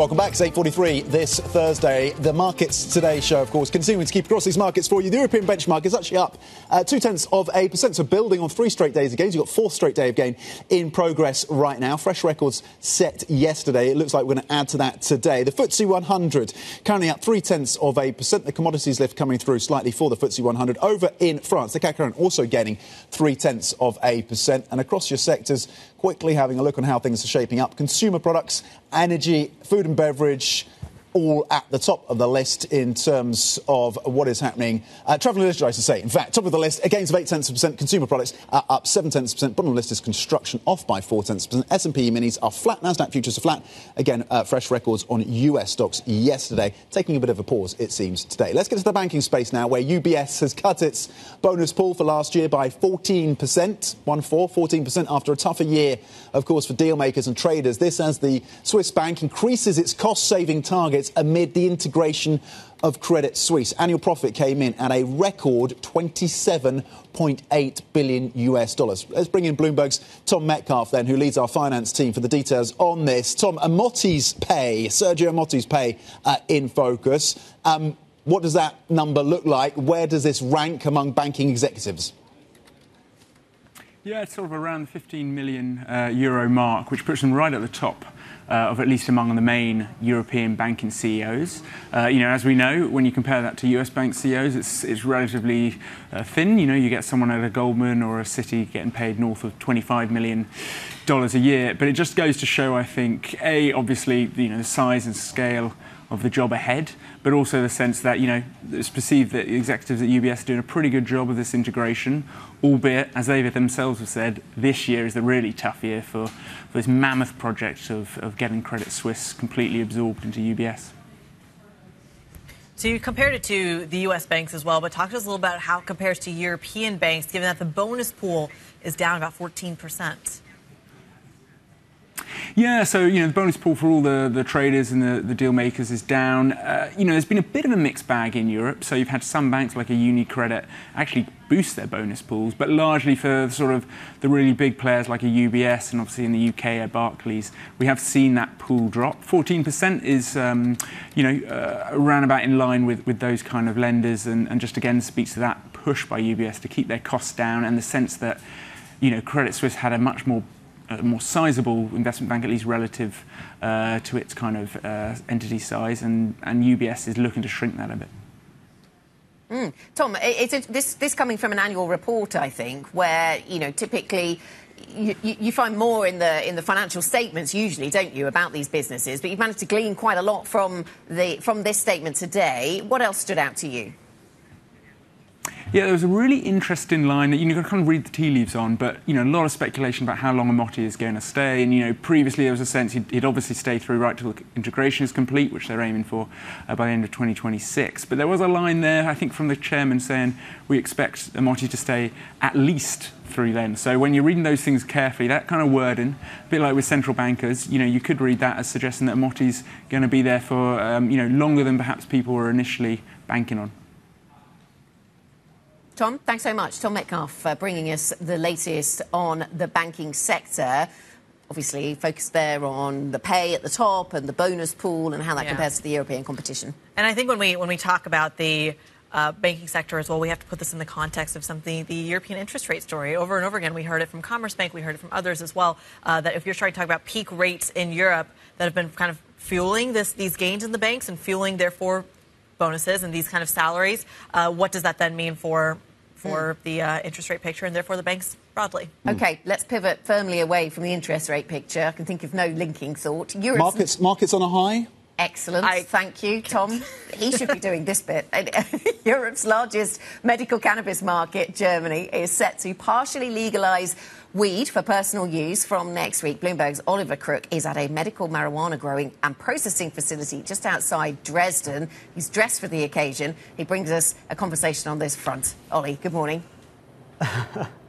Speaker 4: Welcome back. It's 8.43 this Thursday. The Markets Today show, of course, continuing to keep across these markets for you. The European benchmark is actually up uh, two-tenths of a percent, so building on three straight days of gains. You've got fourth straight day of gain in progress right now. Fresh records set yesterday. It looks like we're going to add to that today. The FTSE 100 currently up three-tenths of a percent. The commodities lift coming through slightly for the FTSE 100. Over in France, the CAC 40 also gaining three-tenths of a percent. And across your sectors, quickly having a look on how things are shaping up. Consumer products, energy, food and beverage, all at the top of the list in terms of what is happening. Uh, travel leisure, I should say. In fact, top of the list, gains of 8 tenths of percent. Consumer products are up 7 tenths of percent. Bottom of the list is construction off by 4 tenths percent. S&P minis are flat. Nasdaq futures are flat. Again, uh, fresh records on US stocks yesterday. Taking a bit of a pause, it seems, today. Let's get to the banking space now, where UBS has cut its bonus pool for last year by 14%. 1 4, 14% after a tougher year, of course, for deal makers and traders. This as the Swiss bank increases its cost saving targets amid the integration of Credit Suisse. Annual profit came in at a record 27.8 billion US dollars. Let's bring in Bloomberg's Tom Metcalf then, who leads our finance team for the details on this. Tom, Ermotti's pay, Sergio Ermotti's pay uh, in focus. Um, what does that number look like? Where does this rank among banking executives?
Speaker 15: Yeah, it's sort of around the 15 million uh, euro mark, which puts them right at the top uh, of at least among the main European banking CEOs. Uh, you know, as we know, when you compare that to US bank CEOs, it's, it's relatively uh, thin. You know, you get someone at a Goldman or a Citi getting paid north of 25 million dollars a year. But it just goes to show, I think, a obviously you know the size and scale of the job ahead, but also the sense that you know it's perceived that executives at UBS are doing a pretty good job of this integration, albeit as they themselves have said, this year is the really tough year for this mammoth project of, of getting Credit Suisse completely absorbed into UBS.
Speaker 2: So you compared it to the U.S. banks as well, but talk to us a little about how it compares to European banks, given that the bonus pool is down about 14 percent.
Speaker 15: Yeah, so you know the bonus pool for all the, the traders and the, the deal makers is down. Uh, you know, there's been a bit of a mixed bag in Europe. So you've had some banks like a UniCredit actually boost their bonus pools, but largely for sort of the really big players like a UBS and obviously in the UK at Barclays, we have seen that pool drop. 14% is um, you know uh, around about in line with, with those kind of lenders, and, and just again speaks to that push by UBS to keep their costs down and the sense that you know Credit Suisse had a much more a more sizable investment bank, at least relative uh, to its kind of uh, entity size, and, and UBS is looking to shrink that a bit.
Speaker 1: Mm. Tom, it's this, this coming from an annual report, I think, where you know typically you, you, find more in the in the financial statements usually, don't you, about these businesses? But you've managed to glean quite a lot from the from this statement today. What else stood out to you?
Speaker 15: Yeah, there was a really interesting line that you know, kind of read the tea leaves on, but you know, a lot of speculation about how long Ermotti is going to stay. And you know, previously there was a sense he'd, he'd obviously stay through right till the integration is complete, which they're aiming for uh, by the end of 2026. But there was a line there, I think, from the chairman saying we expect Ermotti to stay at least through then. So when you're reading those things carefully, that kind of wording, a bit like with central bankers, you know, you could read that as suggesting that Ermotti's going to be there for um, you know longer than perhaps people were initially banking on.
Speaker 1: Tom, thanks so much. Tom Metcalf for bringing us the latest on the banking sector. Obviously, focused there on the pay at the top and the bonus pool and how that yeah. compares to the European competition.
Speaker 2: And I think when we when we talk about the uh, banking sector as well, we have to put this in the context of something, the European interest rate story. Over and over again, we heard it from Commerzbank, we heard it from others as well, uh, that if you're trying to talk about peak rates in Europe that have been kind of fueling this, these gains in the banks and fueling, therefore, bonuses and these kind of salaries, uh, what does that then mean for for mm. the uh, interest rate picture and therefore the banks broadly.
Speaker 1: Mm. Okay, let's pivot firmly away from the interest rate picture. I can think of no linking thought.
Speaker 4: Europe's markets, markets on a high.
Speaker 1: Excellent. I, Thank you, Tom. he should be doing this bit. Europe's largest medical cannabis market, Germany, is set to partially legalise weed for personal use from next week. Bloomberg's Oliver Crook is at a medical marijuana growing and processing facility just outside Dresden. He's dressed for the occasion. He brings us a conversation on this front. Ollie, good morning.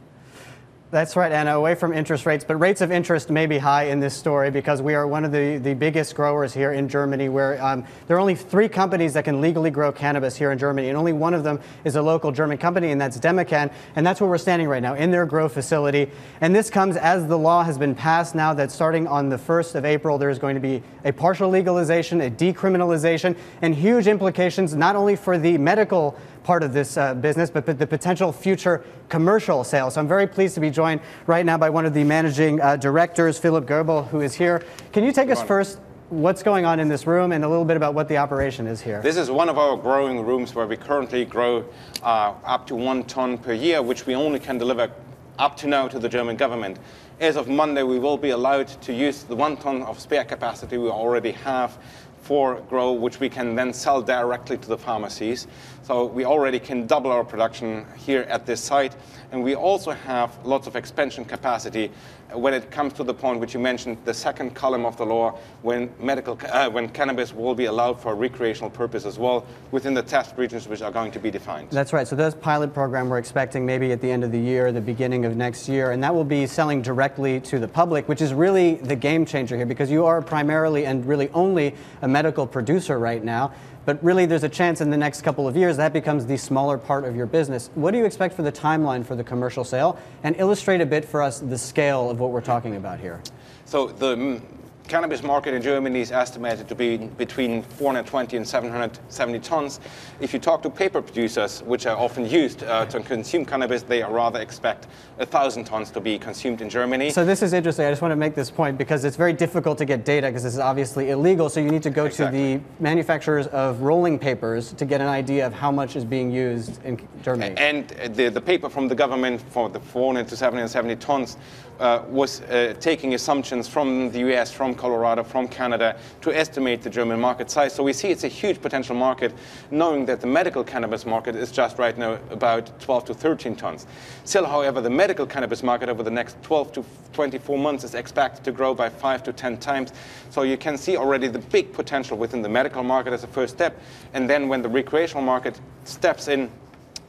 Speaker 16: That's right, Anna. Away from interest rates, but rates of interest may be high in this story because we are one of the, the biggest growers here in Germany, where um, there are only three companies that can legally grow cannabis here in Germany, and only one of them is a local German company, and that's Demecan. And that's where we're standing right now, in their grow facility. And this comes as the law has been passed now that starting on the 1st of April, there's going to be a partial legalization, a decriminalization, and huge implications not only for the medical part of this uh, business, but, but, the potential future commercial sales. So I'm very pleased to be joined right now by one of the managing uh, directors, Philipp Goebel, who is here. Can you take us first? What's going on in this room and a little bit about what the operation is here?
Speaker 17: This is one of our growing rooms where we currently grow uh, up to one ton per year, which we only can deliver up to now to the German government. As of Monday, we will be allowed to use the one ton of spare capacity we already have for grow, which we can then sell directly to the pharmacies. So we already can double our production here at this site. And we also have lots of expansion capacity when it comes to the point which you mentioned, the second column of the law, when medical, uh, when cannabis will be allowed for recreational purpose as well within the test regions which are going to be defined.
Speaker 16: That's right. So this pilot program we're expecting maybe at the end of the year, the beginning of next year, and that will be selling directly to the public, which is really the game changer here because you are primarily and really only a medical producer right now. But really, there's a chance in the next couple of years that becomes the smaller part of your business. What do you expect for the timeline for the commercial sale? And illustrate a bit for us the scale of what we're talking about here.
Speaker 17: So the cannabis market in Germany is estimated to be between 420 and 770 tons. If you talk to paper producers, which are often used uh, to consume cannabis, they rather expect 1,000 tons to be consumed in Germany.
Speaker 16: So this is interesting. I just want to make this point because it's very difficult to get data because this is obviously illegal. So you need to go exactly. to the manufacturers of rolling papers to get an idea of how much is being used in Germany.
Speaker 17: And the, the paper from the government for the 400 to 770 tons uh, was uh, taking assumptions from the US, from Colorado, from Canada to estimate the German market size. So we see it's a huge potential market, knowing that the medical cannabis market is just right now about 12 to 13 tons. Still, however, the medical cannabis market over the next 12 to 24 months is expected to grow by 5 to 10 times. So you can see already the big potential within the medical market as a first step. And then when the recreational market steps in,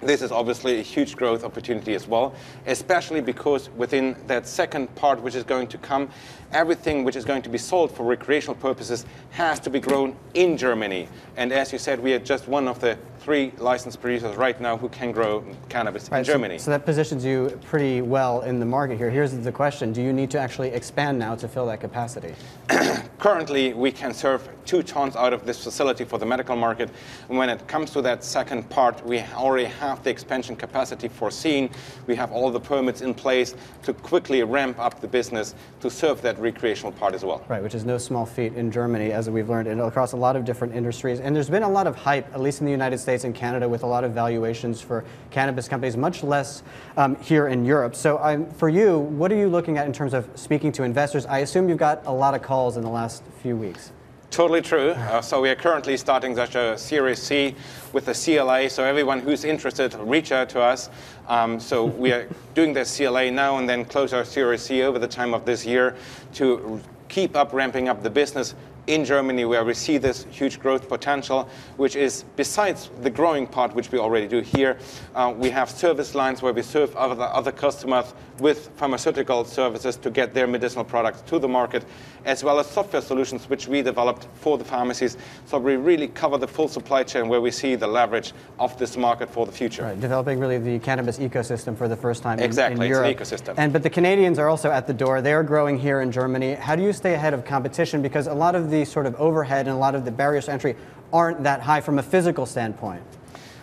Speaker 17: this is obviously a huge growth opportunity as well, especially because within that second part, which is going to come, everything which is going to be sold for recreational purposes has to be grown in Germany. And as you said, we are just one of the three licensed producers right now who can grow cannabis right, in Germany.
Speaker 16: So, so, that positions you pretty well in the market here. Here's the question Do you need to actually expand now to fill that capacity?
Speaker 17: Currently, we can serve two tons out of this facility for the medical market. And when it comes to that second part, we already have the expansion capacity foreseen. We have all the permits in place to quickly ramp up the business to serve that recreational part as well.
Speaker 16: Right, which is no small feat in Germany, as we've learned, and across a lot of different industries. And there's been a lot of hype, at least in the United States and Canada, with a lot of valuations for cannabis companies, much less um, here in Europe. So, um, for you, what are you looking at in terms of speaking to investors? I assume you've got a lot of calls in the last few weeks.
Speaker 17: Totally true. Uh, so we are currently starting such a Series C with the CLA. So everyone who's interested, reach out to us. Um, so we are doing the CLA now and then close our Series C over the time of this year to keep up ramping up the business in Germany where we see this huge growth potential, which is besides the growing part, which we already do here, uh, we have service lines where we serve other, other customers with pharmaceutical services to get their medicinal products to the market, as well as software solutions which we developed for the pharmacies. So we really cover the full supply chain where we see the leverage of this market for the future.
Speaker 16: Right, developing really the cannabis ecosystem for the first time
Speaker 17: exactly,
Speaker 16: in, in Europe.
Speaker 17: It's an ecosystem.
Speaker 16: And but the Canadians are also at the door. They're growing here in Germany. How do you stay ahead of competition? Because a lot of the sort of overhead and a lot of the barriers to entry aren't that high from a physical standpoint.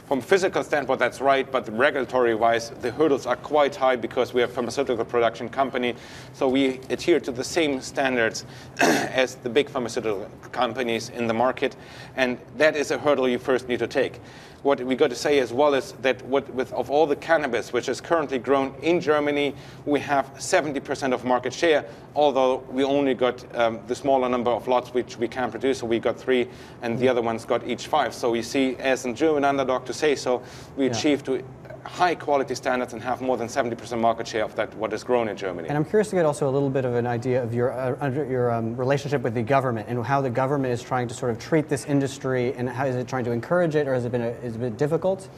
Speaker 17: From physical standpoint, that's right, but regulatory-wise, the hurdles are quite high because we are a pharmaceutical production company, so we adhere to the same standards as the big pharmaceutical companies in the market, and that is a hurdle you first need to take what we got to say as well is that what, with of all the cannabis which is currently grown in Germany, we have 70% of market share, although we only got um, the smaller number of lots which we can produce. So we got three, and the other ones got each five. So we see, as a German underdog to say so, we yeah. achieved to high quality standards and have more than 70% market share of that what is grown in Germany.
Speaker 16: And I'm curious to get also a little bit of an idea of your uh, your um, relationship with the government and how the government is trying to sort of treat this industry and how is it trying to encourage it or has it been a, is it difficult?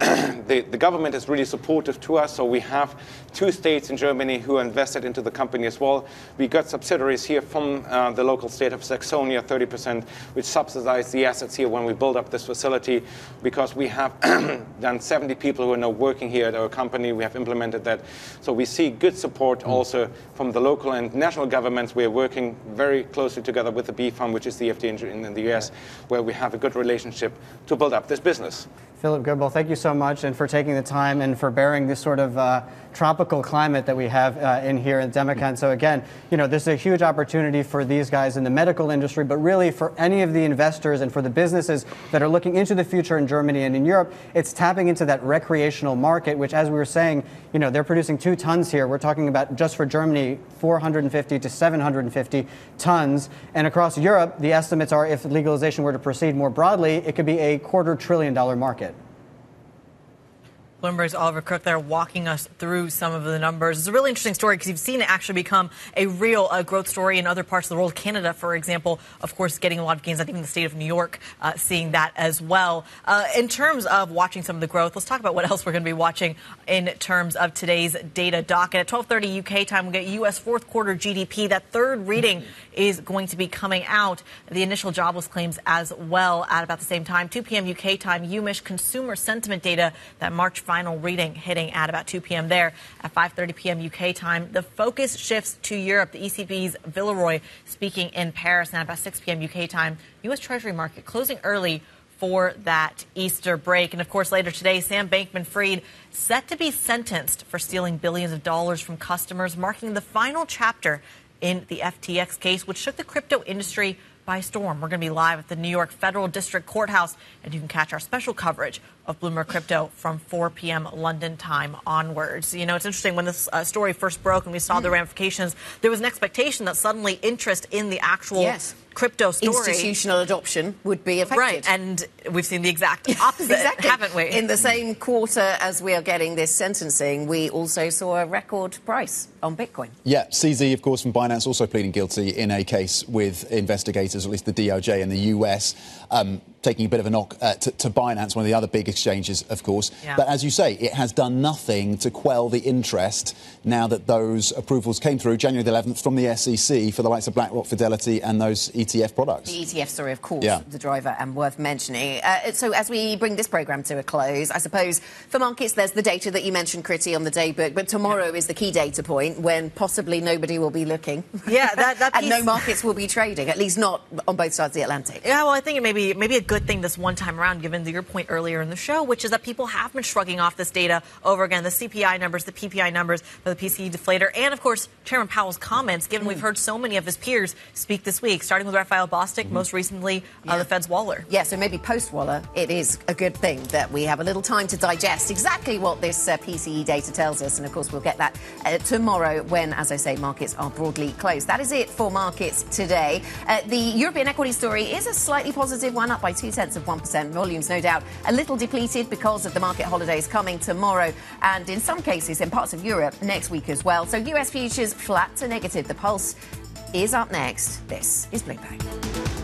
Speaker 17: the, the government is really supportive to us. So we have two states in Germany who invested into the company as well. We got subsidiaries here from uh, the local state of Saxonia, 30%, which subsidized the assets here when we built up this facility because we have done 70 people who are now working here at our company. We have implemented that. So we see good support also from the local and national governments. We are working very closely together with the BfArM, which is the FDA in, in the US, where we have a good relationship to build up this business.
Speaker 16: Philipp Goebel, thank you so much and for taking the time and for bearing this sort of uh, tropical climate that we have uh, in here in Demecan. So again, you know, this is a huge opportunity for these guys in the medical industry, but really for any of the investors and for the businesses that are looking into the future in Germany and in Europe, it's tapping into that recreational market, which as we were saying, you know, they're producing two tons here. We're talking about just for Germany, 450 to 750 tons. And across Europe, the estimates are if legalization were to proceed more broadly, it could be a quarter trillion dollar market.
Speaker 2: Bloomberg's Oliver Crook there walking us through some of the numbers. It's a really interesting story because you've seen it actually become a real uh, growth story in other parts of the world. Canada, for example, of course, getting a lot of gains. I think in the state of New York, uh, seeing that as well. Uh, in terms of watching some of the growth, let's talk about what else we're going to be watching in terms of today's data docket. At 12:30 UK time, we get U.S. fourth quarter GDP. That third reading is going to be coming out. The initial jobless claims as well at about the same time. 2 p.m. UK time, UMich consumer sentiment data that March final reading hitting at about 2 p.m. there at 5:30 p.m. UK time. The focus shifts to Europe. The ECB's Villeroy speaking in Paris now about 6 p.m. UK time. U.S. Treasury market closing early for that Easter break. And of course, later today, Sam Bankman Fried set to be sentenced for stealing billions of dollars from customers, marking the final chapter in the FTX case, which shook the crypto industry by storm. We're going to be live at the New York Federal District Courthouse, and you can catch our special coverage of Bloomberg Crypto from 4 p.m. London time onwards. You know, it's interesting when this uh, story first broke and we saw mm. the ramifications, there was an expectation that suddenly interest in the actual
Speaker 1: yes.
Speaker 2: Crypto story.
Speaker 1: Institutional adoption would be affected.
Speaker 2: Right, and we've seen the exact opposite,
Speaker 1: exactly.
Speaker 2: haven't we?
Speaker 1: In the same quarter as we are getting this sentencing, we also saw a record price on Bitcoin.
Speaker 4: Yeah, CZ, of course, from Binance, also pleading guilty in a case with investigators, at least the DOJ in the US. Um, taking a bit of a knock uh, to, to, Binance, one of the other big exchanges, of course. Yeah. But as you say, it has done nothing to quell the interest now that those approvals came through January the 11th from the SEC for the likes of BlackRock, Fidelity, and those ETF products.
Speaker 1: The ETF story, of course, yeah. the driver and worth mentioning. Uh, so as we bring this programme to a close, I suppose for markets, there's the data that you mentioned, Kriti, on the day book, but tomorrow yeah. is the key data point when possibly nobody will be looking.
Speaker 2: Yeah, that, that
Speaker 1: and no markets will be trading, at least not on both sides of the Atlantic.
Speaker 2: Yeah, well, I think it may be maybe a good thing this one time around, given your point earlier in the show, which is that people have been shrugging off this data over again the CPI numbers, the PPI numbers, the PCE deflator, and of course, Chairman Powell's comments, given mm. we've heard so many of his peers speak this week, starting with Raphael Bostic, mm. most recently uh, the Fed's Waller.
Speaker 1: Yeah, so maybe post Waller, it is a good thing that we have a little time to digest exactly what this uh, PCE data tells us. And of course, we'll get that uh, tomorrow when, as I say, markets are broadly closed. That is it for markets today. Uh, the European equity story is a slightly positive one, up by two tenths of 1%. Volumes, no doubt, a little depleted because of the market holidays coming tomorrow and in some cases in parts of Europe next week as well. So US futures flat to negative. The pulse is up next. This is Bloomberg.